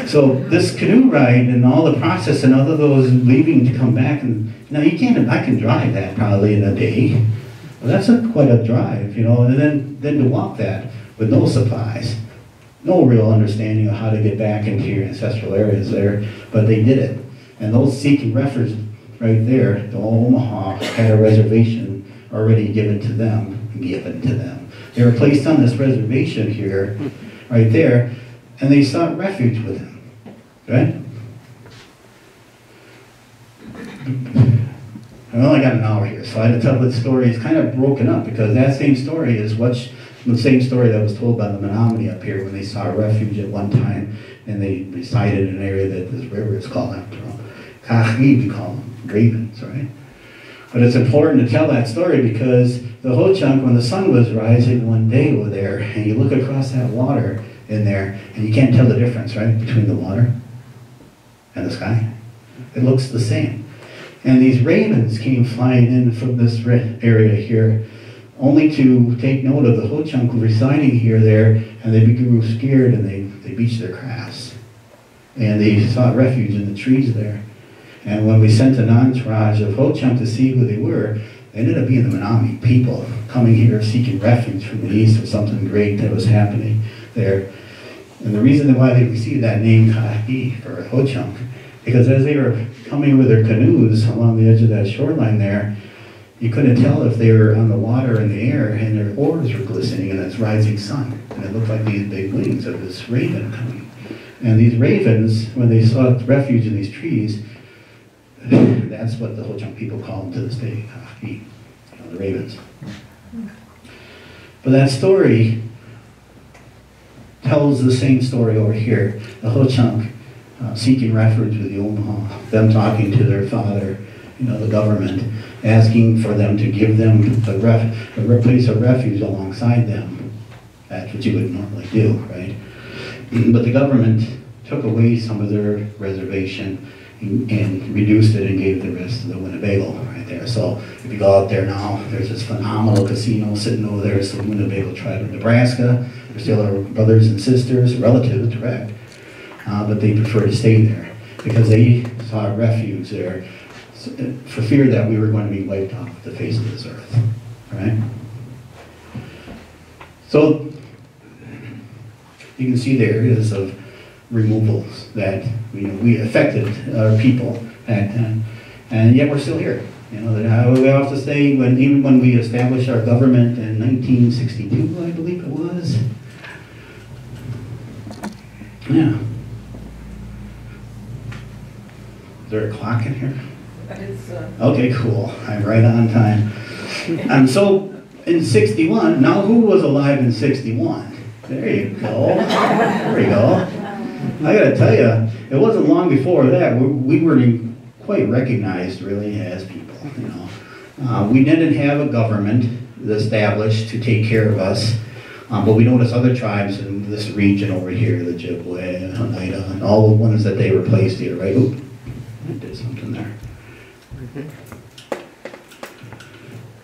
So this canoe ride and all the process and all of those leaving to come back and now you can't. I can drive that probably in a day. Well, that's a, quite a drive, you know. And then then to walk that with no supplies, no real understanding of how to get back into your ancestral areas there, but they did it. And those seeking refuge right there, the Omaha had a reservation already given to them, given to them. They were placed on this reservation here right there, and they sought refuge with him. Right? I only got an hour here, so I had to tell this story. It's kind of broken up because that same story is what's the same story that was told by the Menominee up here when they sought refuge at one time and they resided in an area that this river is called after all. Kachi, we call them, ravens, right? But it's important to tell that story because the Ho Chunk, when the sun was rising one day over there, and you look across that water in there, and you can't tell the difference, right, between the water. and the sky. It looks the same. And these ravens came flying in from this area here, only to take note of the Ho-Chunk residing here there, and they grew scared and they, they beached their crafts. And they sought refuge in the trees there. And when we sent an entourage of Ho-Chunk to see who they were, they ended up being the Menominee people coming here seeking refuge from the east or something great that was happening there. And the reason why they received that name Kahi for Ho-Chunk, because as they were coming with their canoes along the edge of that shoreline there, you couldn't tell if they were on the water or in the air, and their oars were glistening in this rising sun. And it looked like these big wings of this raven coming. And these ravens, when they sought refuge in these trees, that's what the Ho-Chunk people call them to this day, Kahi, you know, the ravens. But that story tells the same story over here. The Ho-Chunk uh, seeking refuge with the Omaha, them talking to their father, you know, the government, asking for them to give them a, ref, a place of refuge alongside them. That's what you would normally do, right? But the government took away some of their reservation and reduced it and gave the rest to the Winnebago right there. So if you go out there now, there's this phenomenal casino sitting over there. It's the Winnebago tribe of Nebraska. They're still our brothers and sisters, relatives, direct. Uh, but they prefer to stay there because they sought refuge there for fear that we were going to be wiped off the face of this earth. Right? So you can see the areas of removals that you know, we affected our people back then, and yet we're still here. You know, we have to say when even when we established our government in 1962, I believe it was. Yeah. Is there a clock in here? Uh... Okay, cool. I'm right on time. and so in 61, now who was alive in 61? There you go. There we go. I got to tell you, it wasn't long before that we, we weren't quite recognized really as people. You know, uh, we didn't have a government established to take care of us, um, but we noticed other tribes in this region over here, the Ojibwe, and Oneida, and all the ones that they replaced here, right? Oop, I did something there.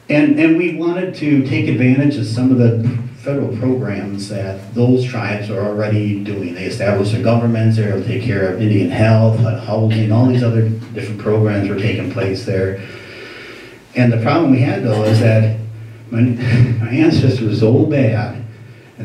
And, and we wanted to take advantage of some of the federal programs that those tribes are already doing. They established their governments, they're able to take care of Indian health, housing, all these other different programs were taking place there. And the problem we had though is that my, my ancestors were so bad,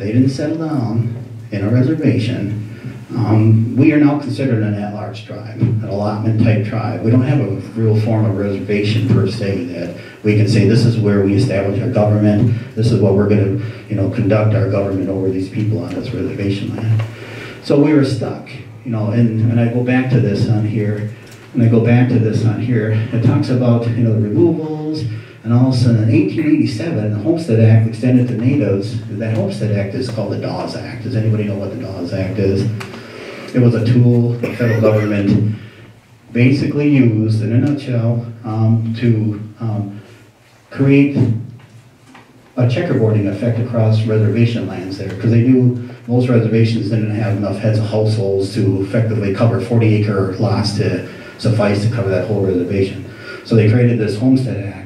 they didn't settle down in a reservation. Um, we are now considered an at-large tribe, an allotment type tribe. We don't have a real form of reservation per se that we can say this is where we establish our government, this is what we're going to, you know, conduct our government over these people on this reservation land. So we were stuck, you know, and, and I go back to this on here, and I go back to this on here, it talks about, you know, the removals, and also in 1887, the Homestead Act extended to natives. That Homestead Act is called the Dawes Act. Does anybody know what the Dawes Act is? It was a tool the federal government basically used, in a nutshell, um, to um, create a checkerboarding effect across reservation lands there because they knew most reservations didn't have enough heads of households to effectively cover 40 acre lots to suffice to cover that whole reservation. So they created this Homestead Act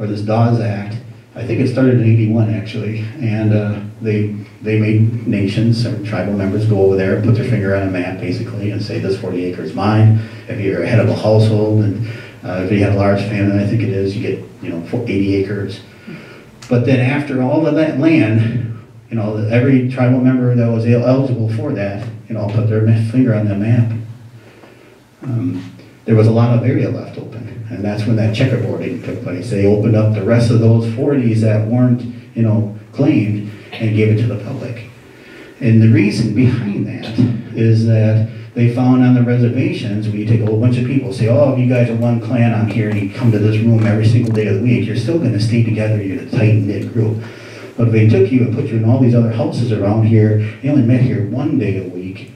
or this Dawes Act. I think it started in 81 actually, and uh, they they made nations or tribal members go over there, put their finger on a map basically, and say this 40 acres mine. If you're head of a household and uh, if you have a large family, I think it is, you get you know 80 acres. But then after all of that land, you know, every tribal member that was eligible for that, you know, put their finger on the map. Um, there was a lot of area left open, and that's when that checkerboarding took place. They opened up the rest of those 40s that weren't, you know, claimed and gave it to the public. And the reason behind that is that they found on the reservations, when you take a whole bunch of people, say, oh, you guys are one clan on here, and you come to this room every single day of the week, you're still going to stay together, you're a tight-knit group. But if they took you and put you in all these other houses around here, you only met here one day a week,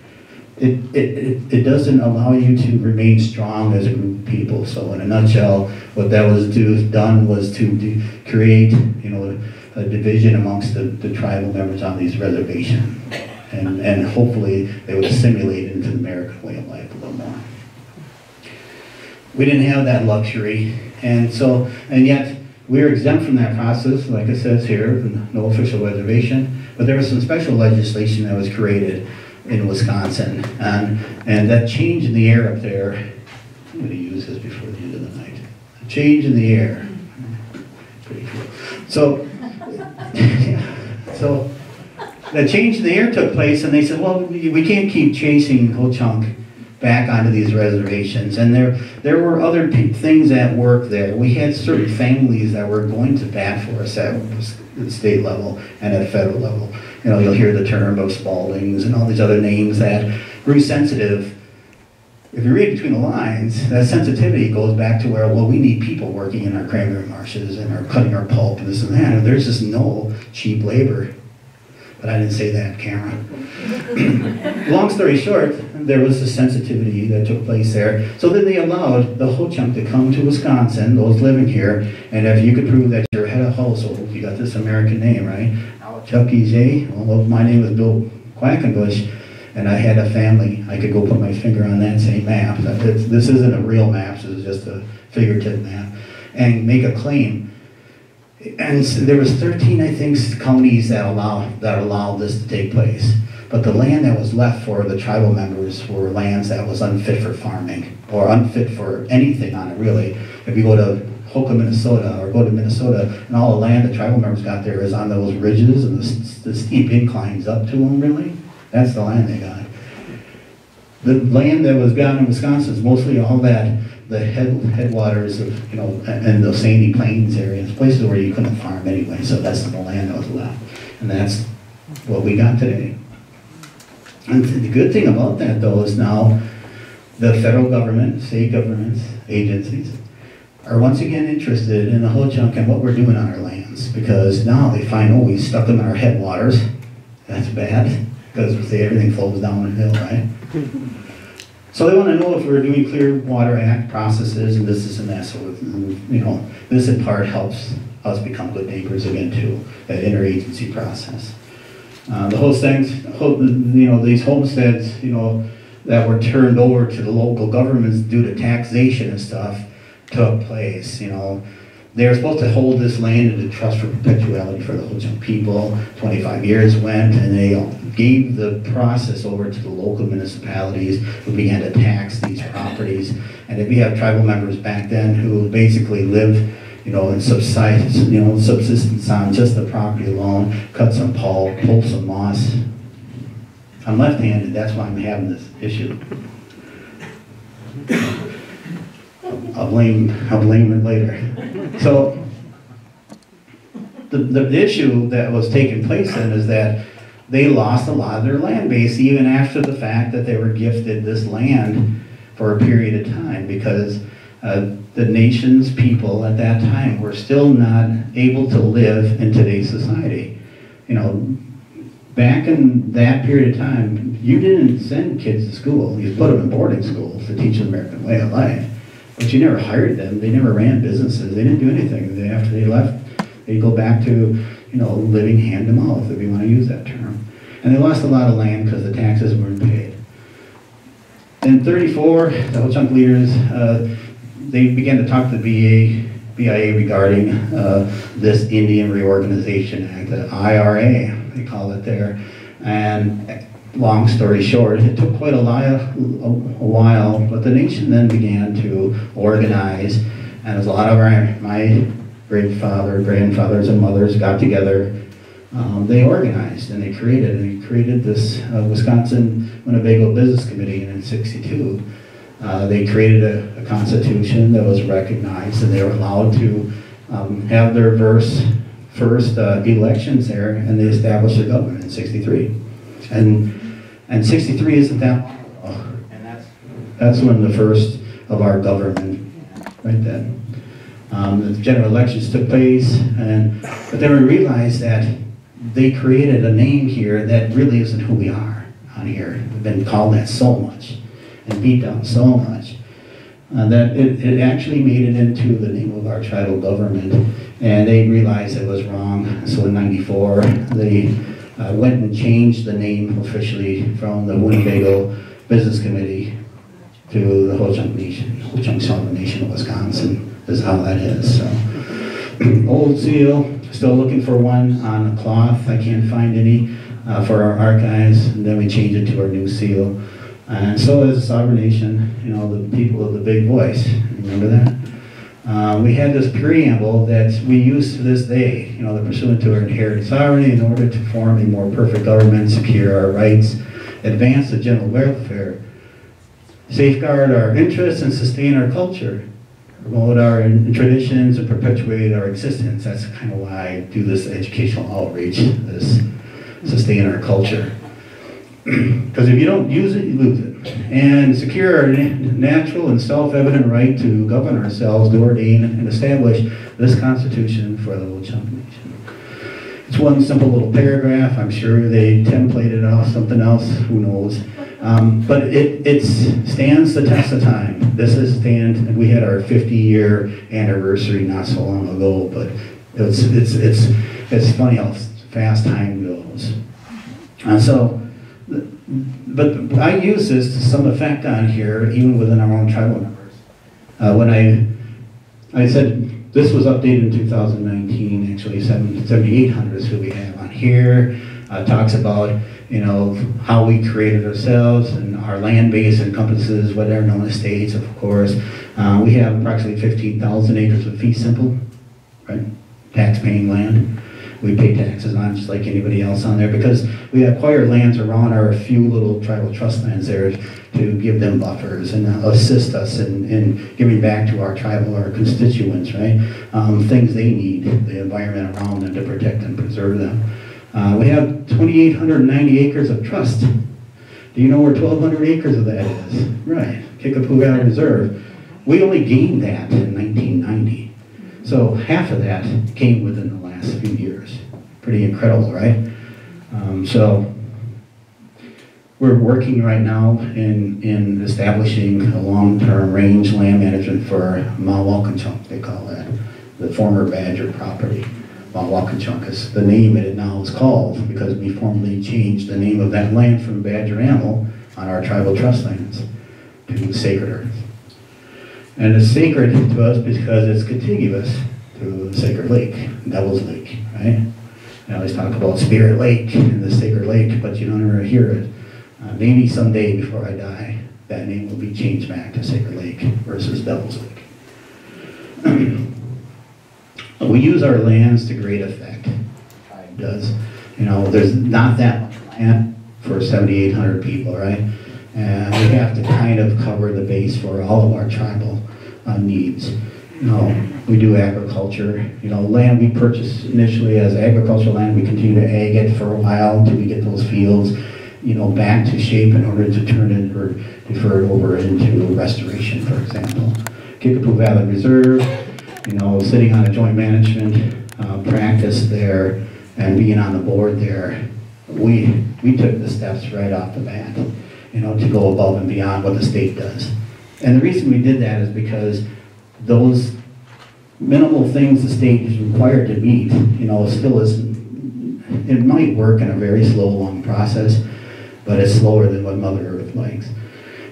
it, it, it, doesn't allow you to remain strong as a group of people. So in a nutshell, what that was do, done was to do, create, you know, a, a division amongst the, the tribal members on these reservations and, and hopefully they would assimilate into the American way of life a little more. We didn't have that luxury, and so, and yet, we are exempt from that process, like it says here, no official reservation, but there was some special legislation that was created in Wisconsin, and, and that change in the air up there, I'm gonna use this before the end of the night. A change in the air. Pretty cool. So, so, the change in the air took place, and they said, well, we we can't keep chasing Ho Chunk back onto these reservations. And there, there were other things at work there. We had certain families that were going to bat for us at the state level and at federal level. You know, you'll hear the term of Spaldings and all these other names that grew sensitive. If you read between the lines, that sensitivity goes back to where, well, we need people working in our cranberry marshes and our cutting our pulp and this and that. And there's just no cheap labor. But I didn't say that, Karen. Long story short, there was a sensitivity that took place there. So then they allowed the Ho Chunk to come to Wisconsin, those living here, and if you could prove that you're head of household, you got this American name, right? Chucky J. Well, my name was Bill Quackenbush, and I had a family. I could go put my finger on that same map. It's, this isn't a real map, this is just a figurative map, and make a claim and so there was 13, I think, counties that allow that allowed this to take place. But the land that was left for the tribal members were lands that was unfit for farming or unfit for anything on it really. If you go to Hokah, Minnesota, or go to Minnesota, and all the land the tribal members got there is on those ridges and the, the steep inclines up to them. Really, that's the land they got. The land that was got in Wisconsin is mostly all that the head, headwaters of, you know, and, and those sandy plains areas, places where you couldn't farm anyway, so that's the land that was left. And that's what we got today. And the good thing about that though is now the federal government, state governments, agencies are once again interested in the Ho-Chunk and what we're doing on our lands because now they find, oh, we stuck them in our headwaters. That's bad because everything flows down the hill, right? So they want to know if we're doing Clean Water Act processes and this, this, and that. So, you know, this in part helps us become good neighbors again too, that interagency process. Uh, the whole things, you know, these homesteads, you know, that were turned over to the local governments due to taxation and stuff took place, you know. They were supposed to hold this land in trust for perpetuality for the Ho Chunk people. 25 years went, and they gave the process over to the local municipalities who began to tax these properties. And if you have tribal members back then who basically lived, you know, in subsistence, you know, subsistence on just the property alone, cut some pulp, pull some moss. I'm left-handed, that's why I'm having this issue. I'll blame, I'll blame it later. So, the, the issue that was taking place then is that they lost a lot of their land base even after the fact that they were gifted this land for a period of time because uh, the nation's people at that time were still not able to live in today's society. You know, back in that period of time, you didn't send kids to school. You put them in boarding schools to teach them American way of life. But you never hired them. They never ran businesses. They didn't do anything. They, after they left, they go back to, you know, living hand to mouth, if we want to use that term. And they lost a lot of land because the taxes weren't paid. In 34, the Ho Chunk leaders, uh, they began to talk to the BA, BIA regarding uh, this Indian Reorganization Act, the IRA, they call it there. And long story short, it took quite a while, but the nation then began to organize, and as a lot of our, my grandfather, grandfathers, and mothers got together, um, they organized and they created, and they created this uh, Wisconsin Winnebago Business Committee and in '62. Uh, they created a, a, constitution that was recognized, and they were allowed to um, have their verse, first uh, elections there, and they established a government in '63. And and 63 isn't that long. And that's, that's when the first of our government, right then. Um, the general elections took place, and but then we realized that they created a name here that really isn't who we are on here. We've been called that so much and beat down so much uh, that it, it actually made it into the name of our tribal government, and they realized it was wrong. So in '94, they uh, went and changed the name officially from the Winnebago Business Committee to the Ho Chunk Nation. Ho-Chunk Sovereign Nation of Wisconsin is how that is, so. Old seal, still looking for one on cloth, I can't find any uh, for our archives, and then we changed it to our new seal. And so is Sovereign Nation, you know, the people of the big voice, remember that? Uh, we had this preamble that we use to this day, you know, the pursuant to our inherited sovereignty in order to form a more perfect government, secure our rights, advance the general welfare, safeguard our interests and sustain our culture, promote our traditions and perpetuate our existence. That's kind of why I do this educational outreach, this sustain our culture. Because if you don't use it, you lose it. And secure our natural and self-evident right to govern ourselves, to ordain and establish this Constitution for the Ho-Chunk Nation. It's one simple little paragraph. I'm sure they templated off something else. Who knows? Um, but it, it stands the test of time. This is stand. We had our 50-year anniversary not so long ago, but it's it's it's it's funny how fast time goes. And so but I use this to some effect on here, even within our own tribal members. Uh, when I, I said this was updated in 2019, actually 7800 is who we have on here. Uh, talks about you know how we created ourselves and our land base encompasses what are known as states, of course. Uh, we have approximately 15,000 acres of fee simple, right, tax-paying land we pay taxes on just like anybody else on there because we acquire lands around our few little tribal trust lands there to give them buffers and assist us in, in giving back to our tribal, our constituents, right? Um, things they need, the environment around them to protect and preserve them. Uh, we have 2,890 acres of trust. Do you know where 1,200 acres of that is? Right, Kickapoo Valley Reserve. We only gained that in 1990. So half of that came within the last few years. Pretty incredible, right? Um, so we're working right now in, in establishing a long-term range land management for Mawalkinchunk, they call that, the former Badger property. Mawalkinchunk is the name it now is called because we formally changed the name of that land from Badger Animal on our tribal trust lands to Sacred Earth. And it's sacred to us because it's contiguous to Sacred Lake, Devil's Lake, right? I always talk about Spirit Lake and the Sacred Lake, but you don't ever hear it. Uh, maybe someday before I die, that name will be changed back to Sacred Lake versus Devil's Lake. we use our lands to great effect. Tribe does. You know, there's not that much land for 7,800 people, right? And we have to kind of cover the base for all of our tribal uh, needs. Know, we do agriculture. You know, land we purchased initially as agricultural land, we continue to ag it for a while until we get those fields, you know, back to shape in order to turn it or defer it over into restoration, for example. Kickapoo Valley Reserve, you know, sitting on a joint management uh, practice there and being on the board there, we, we took the steps right off the bat you know, to go above and beyond what the state does. And the reason we did that is because those minimal things the state is required to meet, you know, still is, it might work in a very slow, long process, but it's slower than what Mother Earth likes.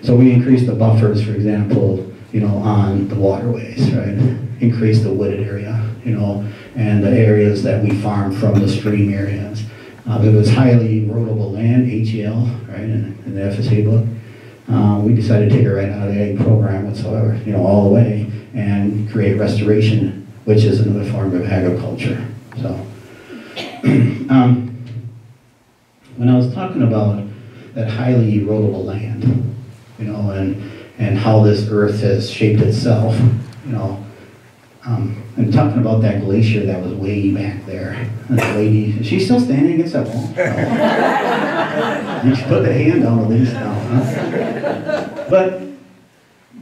So we increased the buffers, for example, you know, on the waterways, right? Increase the wooded area, you know, and the areas that we farm from the stream areas. Uh, it was highly erodible land, HEL, right, in, in the FSA book. Uh, we decided to take it right out of the ag program whatsoever, you know, all the way, and create restoration, which is another form of agriculture. So, um, when I was talking about that highly erodible land, you know, and and how this earth has shaped itself, you know, um, and talking about that glacier that was way back there. That lady, is she still standing against that wall? No. you should put the hand on the least now, huh? But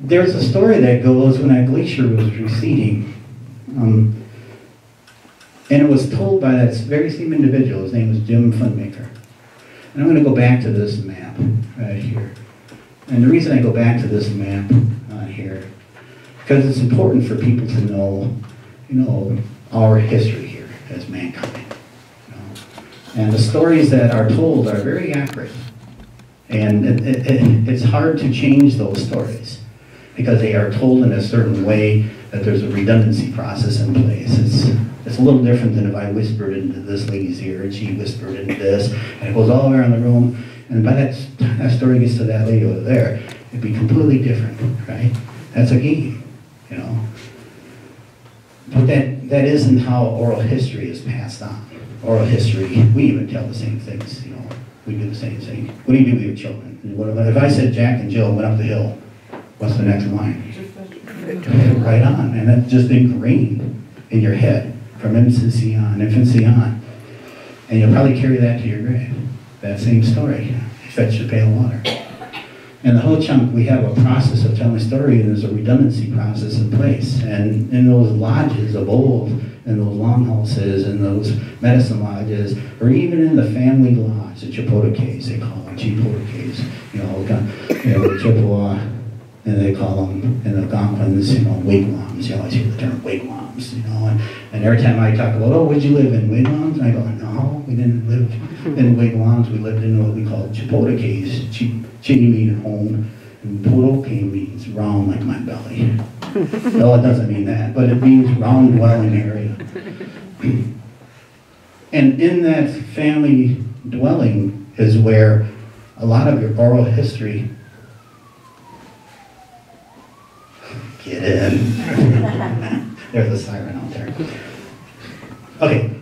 there's a story that goes when that glacier was receding. Um, and it was told by that very same individual. His name was Jim Funmaker. And I'm going to go back to this map right here. And the reason I go back to this map uh, here because it's important for people to know, you know, our history here as mankind. You know? And the stories that are told are very accurate. And it, it, it, it's hard to change those stories. Because they are told in a certain way that there's a redundancy process in place. It's, it's a little different than if I whispered into this lady's ear and she whispered into this, and it goes all around the room. And by that that story gets to that lady over there, it'd be completely different, right? That's a game, you know. But that, that isn't how oral history is passed on. Oral history, we even tell the same things, you know. We do the same thing. What do you do with your children? If I said Jack and Jill went up the hill, what's the next line? Right on, and that's just ingrained in your head from infancy on, infancy on. And you'll probably carry that to your grave. That same story. Fetch a pail of water. And the Ho-Chunk, we have a process of telling a story, and there's a redundancy process in place. And in those lodges of old, in those longhouses, and those medicine lodges, or even in the family lodge, the Chipotekas, they call them Chipotekas, you know, you know, the Chippewa, and they call them in the Algonquins, you know, wigwams. You always hear the term wigwams, you know. And, and every time I talk about, oh, where'd you live in wigwams? And I go, no, we didn't live in wigwams. We lived in what we call Chipotekas. Chini means home, and Puroke means round like my belly. no, it doesn't mean that, but it means round dwelling area. and in that family dwelling is where a lot of your oral history Get in. There's a siren out there. Okay.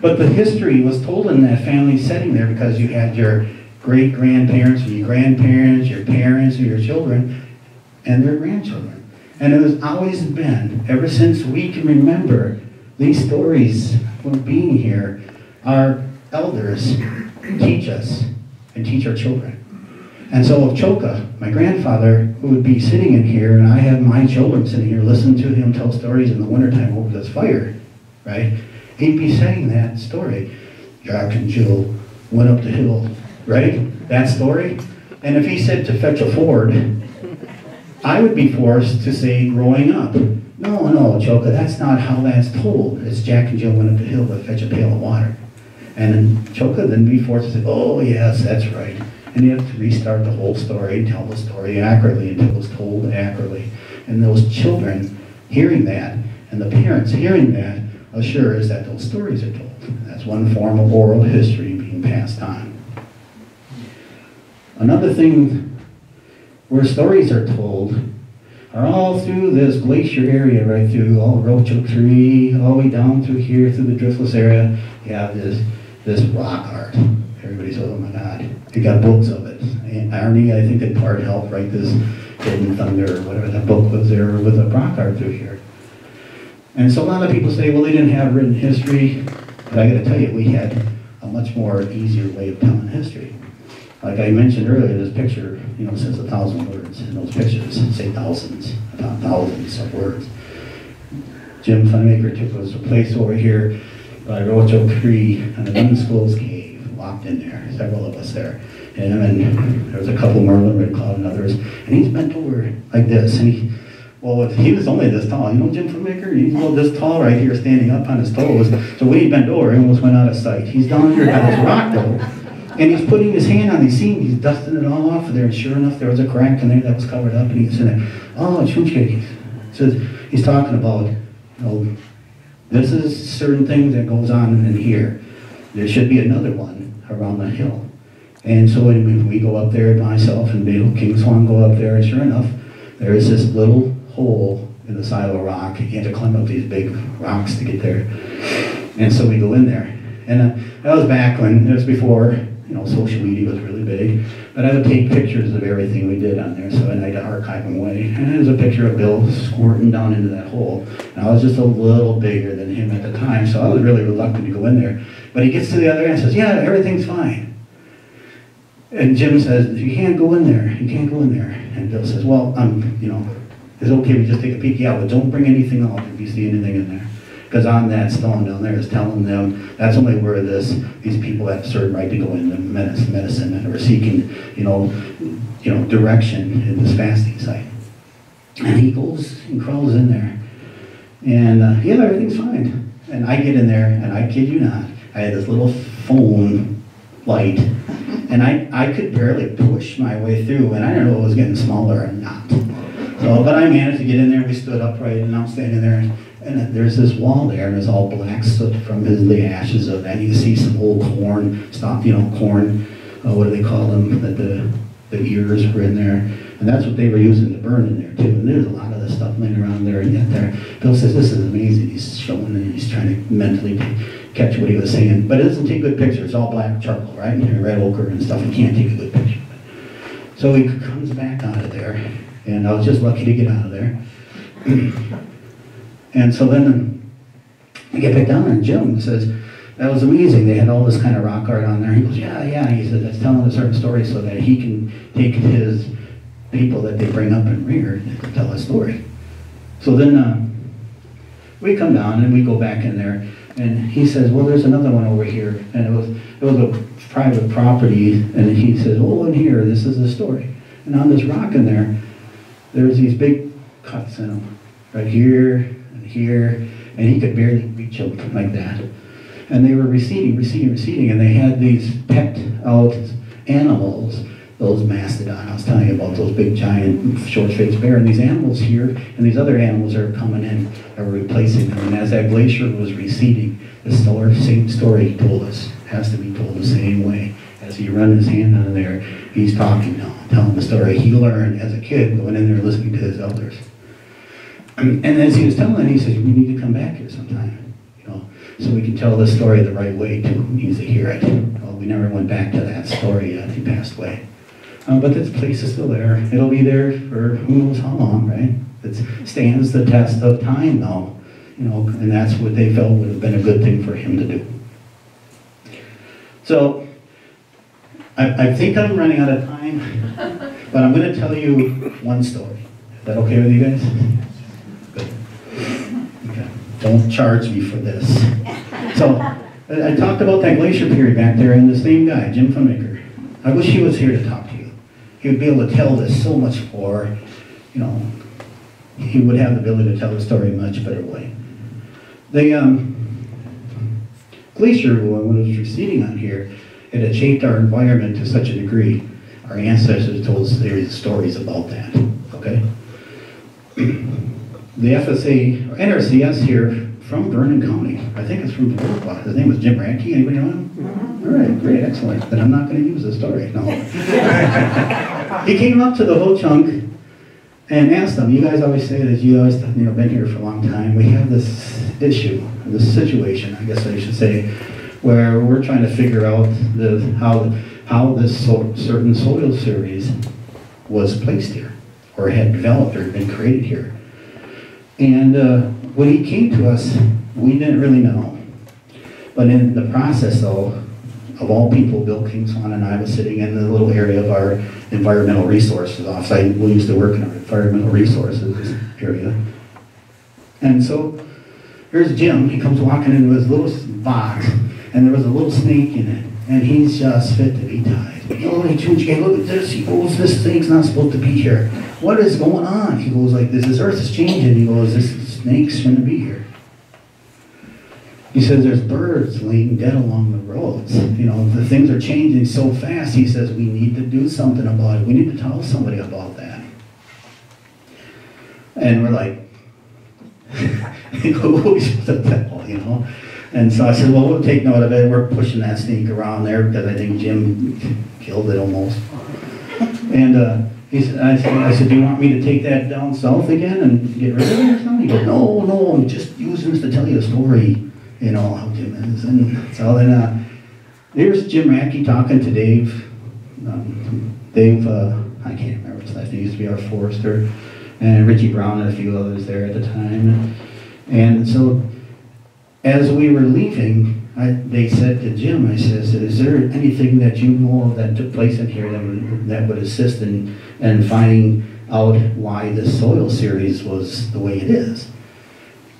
But the history was told in that family setting there because you had your great grandparents and your grandparents, your parents and your children, and their grandchildren. And it has always been, ever since we can remember, these stories from being here, our elders teach us and teach our children. And so Choka, my grandfather, who would be sitting in here, and I have my children sitting here listening to him tell stories in the wintertime over this fire, right? He'd be saying that story. Jack and Jill went up the hill, right? That story. And if he said to fetch a Ford, I would be forced to say growing up. No, no, Choka, that's not how that's told. It's Jack and Jill went up the hill to fetch a pail of water. And then Choka then be forced to say, oh yes, that's right and you have to restart the whole story and tell the story accurately until it was told accurately. And those children hearing that, and the parents hearing that, assures that those stories are told. That's one form of oral history being passed on. Another thing where stories are told are all through this glacier area, right through all Roche-A-Cri, all the way down through here, through the driftless area. You have this, this rock art. Everybody says, oh my God. They got books of it. And Ernie, I think, in part helped write this Hidden Thunder or whatever that book was there with a rock art through here. And so a lot of people say, well, they didn't have written history. But I got to tell you, we had a much more easier way of telling history. Like I mentioned earlier, this picture, you know, says a thousand words, and those pictures say thousands, thousands of words. Jim Funmaker took us a place over here by Roach Oak Tree and the Women's Schools cave, locked in there, several of us there. And, there was a couple, Merlin, Red Cloud, and others. And he's bent over like this, and he, well, he was only this tall. You know Jim Funmaker? He's about this tall right here, standing up on his toes. So when he bent over, he almost went out of sight. He's down here by this rock, though. And he's putting his hand on the seams. He's dusting it all off of there. And sure enough, there was a crack in there that was covered up. And he's saying, oh, Chunchke. So he's talking about, you know, this is certain things that goes on in here. There should be another one around the hill. And so when we go up there, myself and Bill King go up there, sure enough, there is this little hole in the side of a rock. You have to climb up these big rocks to get there. And so we go in there. And uh, that was back when, it was before you know, social media was really big. But I would take pictures of everything we did on there, so and I'd to archive them away. And there's a picture of Bill squirting down into that hole. And I was just a little bigger than him at the time, so I was really reluctant to go in there. But he gets to the other end and says, yeah, everything's fine. And Jim says, you can't go in there. You can't go in there. And Bill says, well, I'm, you know, it's okay, we just take a peek. Yeah, but don't bring anything out if you see anything in there. Because on that stone down there is telling them that's only where this these people have a certain right to go into medicine, medicine and are seeking, you know, you know, direction in this fasting site. And he goes and crawls in there. And uh, yeah, everything's fine. And I get in there, and I kid you not, I had this little phone light, and I, I could barely push my way through, and I don't know it was getting smaller or not. So, but I managed to get in there, we stood upright, and I'm standing there, and, and there's this wall there, and it's all black soot from his, the ashes of that. You can see some old corn, stop, you know, corn, uh, what do they call them, that the, the ears were in there. And that's what they were using to burn in there too. And there's a lot of this stuff laying around there and yet there. Bill says, this is amazing. He's showing and he's trying to mentally catch what he was saying. But it doesn't take good pictures. It's all black charcoal, right? And red ochre and stuff. You can't take a good picture. So he comes back out of there. And I was just lucky to get out of there. and so then I get back down and Jim says, that was amazing. They had all this kind of rock art on there. He goes, yeah, yeah. He said, that's telling a certain story so that he can take his people that they bring up and rear to tell a story. So then uh, we come down and we go back in there, and he says, "Well, there's another one over here," and it was it was a private property, and he says, "Oh, in here, this is the story." And on this rock in there, there's these big cuts in them, right here and here, and he could barely reach them like that. And they were receding, receding, receding, and they had these pecked out animals those mastodon. I was telling you about those big giant short-faced bear, and these animals here, and these other animals are coming in, are replacing them. And as that glacier was receding, the same story he told us has to be told the same way. As he run his hand on there, he's talking now, telling the story he learned as a kid going in there listening to his elders. And as he was telling, he says, "We need to come back here sometime, you know, so we can tell this story the right way too. He needs to hear it." Well, we never went back to that story yet. He passed away. Um, but this place is still there. It'll be there for who knows how long, right? It stands the test of time though, you know, and that's what they felt would have been a good thing for him to do. So, I, I think I'm running out of time, but I'm going to tell you one story. Is that okay with you guys? Good. Okay. Don't charge me for this. So, I talked about that glacier period back there, and the same guy, Jim Funmaker. I wish he was here to talk he would be able to tell this so much more, you know, he would have the ability to tell the story in a much better way. The um, glacier, when it was receding on here, it had shaped our environment to such a degree. Our ancestors told us stories about that, okay? the FSA, or NRCS here from Vernon County. I think it's from Florida. His name was Jim Radke. Anybody know him? Right, great, excellent. Then I'm not going to use the story. No. he came up to the Ho-Chunk and asked them, you guys always say that you always, you know, been here for a long time. We have this issue, this situation, I guess I should say, where we're trying to figure out the, how, how this so, certain soil series was placed here, or had developed or been created here. And uh, when he came to us, we didn't really know. But in the process, though, of all people, Bill Kingson and I was sitting in the little area of our environmental resources office. We used to work in our environmental resources area. And so here's Jim. He comes walking into his little box, and there was a little snake in it, and he's just fit to be tied. Oh, he hey, look at this. He goes, this thing's not supposed to be here. What is going on? He goes like this. This earth is changing. He goes, this snake's going to be here. He says there's birds laying dead along the roads. You know, the things are changing so fast. He says we need to do something about it. We need to tell somebody about that. And we're like, who supposed to tell, you know? And so I said, well, we'll take note of it. We're pushing that snake around there because I think Jim killed it almost. And uh, he said, I, said, I said, do you want me to take that down south again and get rid of it or something? He goes, no, no, I'm just using this to tell you a story, you know, how Jim is. And so then uh, here's Jim Radke talking to Dave. Um, Dave, uh, I can't remember his last name, he used to be our forester. And Richie Brown and a few others there at the time. And so as we were leaving, I, they said to Jim, I says, is there anything that you know of that took place in here that would, that would assist in, in finding out why this soil series was the way it is?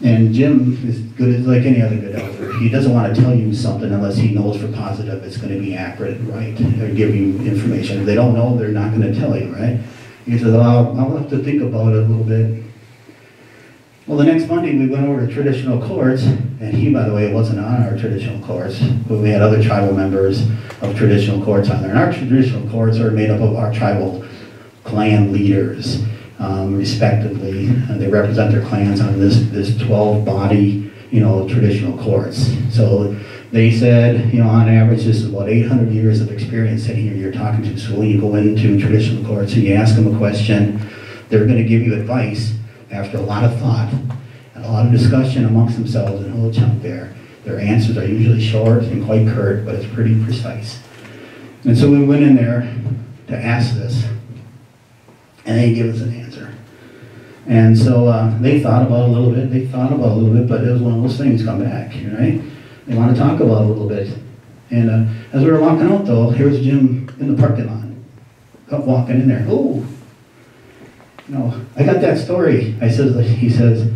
And Jim is good as like any other good elder. He doesn't want to tell you something unless he knows for positive it's going to be accurate, right, or give you information. If they don't know, they're not going to tell you, right? He says, I'll, I'll have to think about it a little bit. Well, the next Monday we went over to traditional courts, and he, by the way, wasn't on our traditional courts, but we had other tribal members of traditional courts on there. And our traditional courts are made up of our tribal clan leaders. Um, respectively. And they represent their clans on this, this 12 body, you know, traditional courts. So they said, you know, on average, this is about 800 years of experience sitting here you're talking to. So when you go into traditional courts and you ask them a question, they're going to give you advice after a lot of thought and a lot of discussion amongst themselves and a little chunk there. Their answers are usually short and quite curt, but it's pretty precise. And so we went in there to ask this, and they give us an answer. And so uh, they thought about a little bit, they thought about a little bit, but it was one of those things come back, right? They want to talk about a little bit. And uh, as we were walking out though, here's Jim in the parking lot, Up walking in there. Oh, you know, I got that story. I says, he says,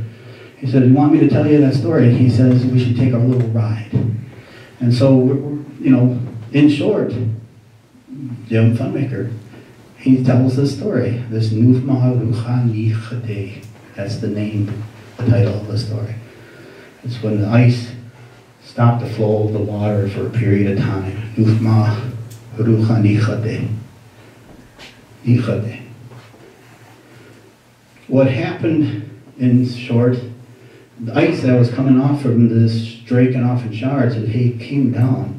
he said, you want me to tell you that story? He says, we should take a little ride. And so, you know, in short, Jim Funmaker, he tells the story, this Nufma Ruchani Chade. That's the name, the title of the story. It's when the ice stopped the flow of the water for a period of time. Nufma Ruchani Chade. Nichade. What happened, in short, the ice that was coming off from this draking off in shards, it came down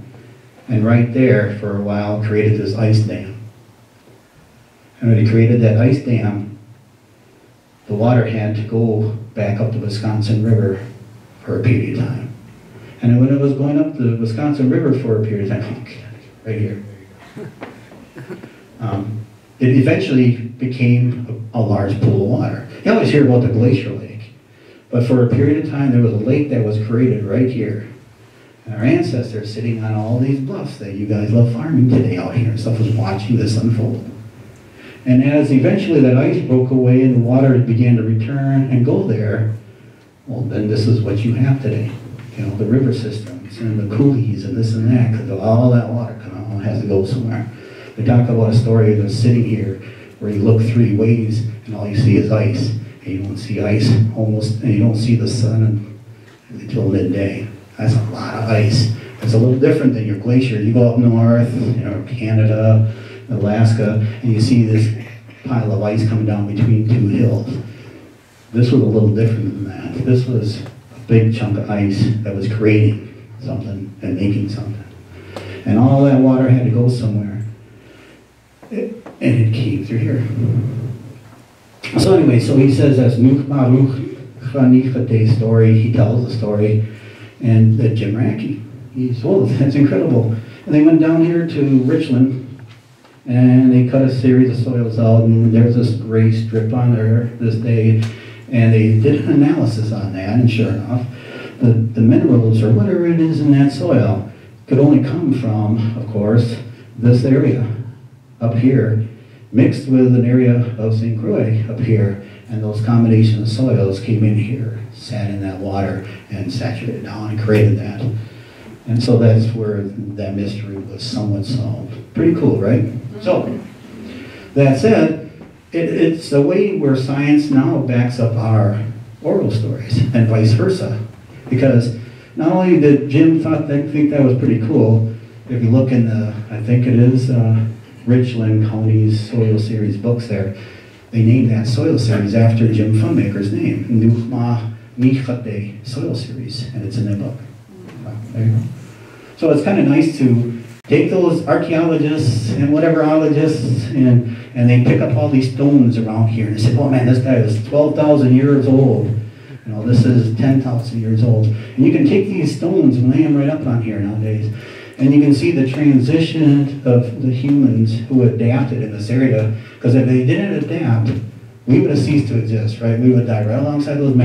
and right there for a while created this ice dam. And when he created that ice dam, the water had to go back up the Wisconsin River for a period of time. And when it was going up the Wisconsin River for a period of time, right here, um, it eventually became a, a, large pool of water. You always hear about the glacier lake, but for a period of time there was a lake that was created right here. Our ancestors sitting on all these bluffs that you guys love farming today out here and stuff was watching this unfold. And as eventually that ice broke away and the water began to return and go there, well then this is what you have today. You know, the river systems and the coulees and this and that, because all that water has to go somewhere. They talk about a story of sitting here where you look three ways and all you see is ice. And you don't see ice almost, and you don't see the sun until midday. That's a lot of ice. It's a little different than your glacier. You go up north, you know, Canada, Alaska, and you see this pile of ice coming down between two hills. This was a little different than that. This was a big chunk of ice that was creating something and making something. And all that water had to go somewhere and it came through here. So anyway, so he says that's Nuch Baruch Chanichate story. He tells the story, and that Jim Radke. He's oh, that's incredible. And they went down here to Richland, and they cut a series of soils out, and there's this gray strip on there this day, and they did an analysis on that, and sure enough, the, the minerals or whatever it is in that soil could only come from, of course, this area up here mixed with an area of St. Croix up here, and those combination of soils came in here, sat in that water, and saturated down and created that. And so that's where that mystery was somewhat solved. Pretty cool, right? So, that said, it, it's a way where science now backs up our oral stories, and vice versa. Because not only did Jim thought that, think that was pretty cool, if you look in the, I think it is, uh, Richland County's Soil Series books there, they named that soil series after Jim Funmaker's name, Nuchma Michate Soil Series, and it's in their book. There you go. So it's kind of nice to take those archaeologists and whatever ologists and, and they pick up all these stones around here and they say, oh man, this guy is 12,000 years old. You know, this is 10,000 years old. And you can take these stones and lay them right up on here nowadays. And you can see the transition of the humans who adapted in this area, because if they didn't adapt, we would have ceased to exist, right? We would die right alongside those.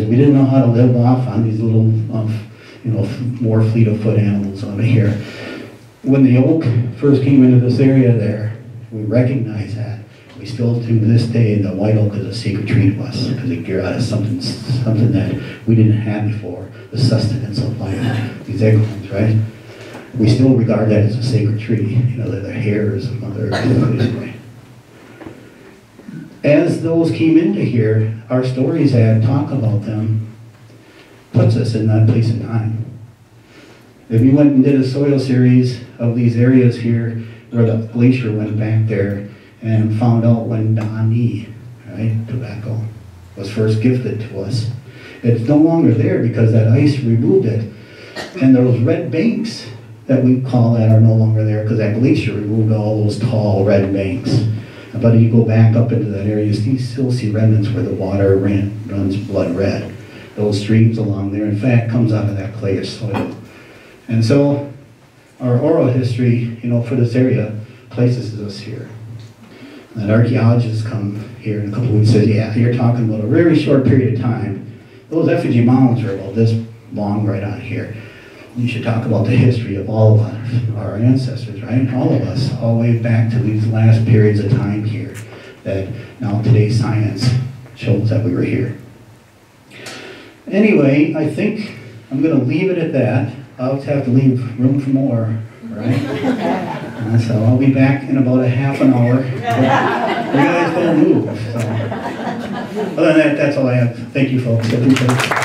If we didn't know how to live off on these little, um, you know, more fleet of foot animals over here. When the oak first came into this area there, we recognized that. We still, to this day, the white oak is a sacred tree to us because it grew us something, something that we didn't have before, the sustenance of life, these acorns, right? we still regard that as a sacred tree. You know, the hairs of Mother Earth. As those came into here, our stories had talk about them, puts us in that place and time. If you went and did a soil series of these areas here where the glacier went back there and found out when Dani, right? Tobacco was first gifted to us. It's no longer there because that ice removed it. And those red banks that we call that are no longer there because that glacier removed all those tall red banks. But if you go back up into that area, you still see remnants where the water ran, runs blood red. Those streams along there, in fact, comes out of that clayish soil. And so our oral history, you know, for this area places us here. And archaeologists come here in a couple weeks and says, yeah, you're talking about a very short period of time. Those effigy mounds are about this long right on here. You should talk about the history of all of our, our ancestors, right? All of us, all the way back to these last periods of time here. That now today's science shows that we were here. Anyway, I think I'm going to leave it at that. I'll have to leave room for more, right? Uh, so I'll be back in about a half an hour. you guys don't move. So. Other than that, that's all I have. Thank you, folks. I.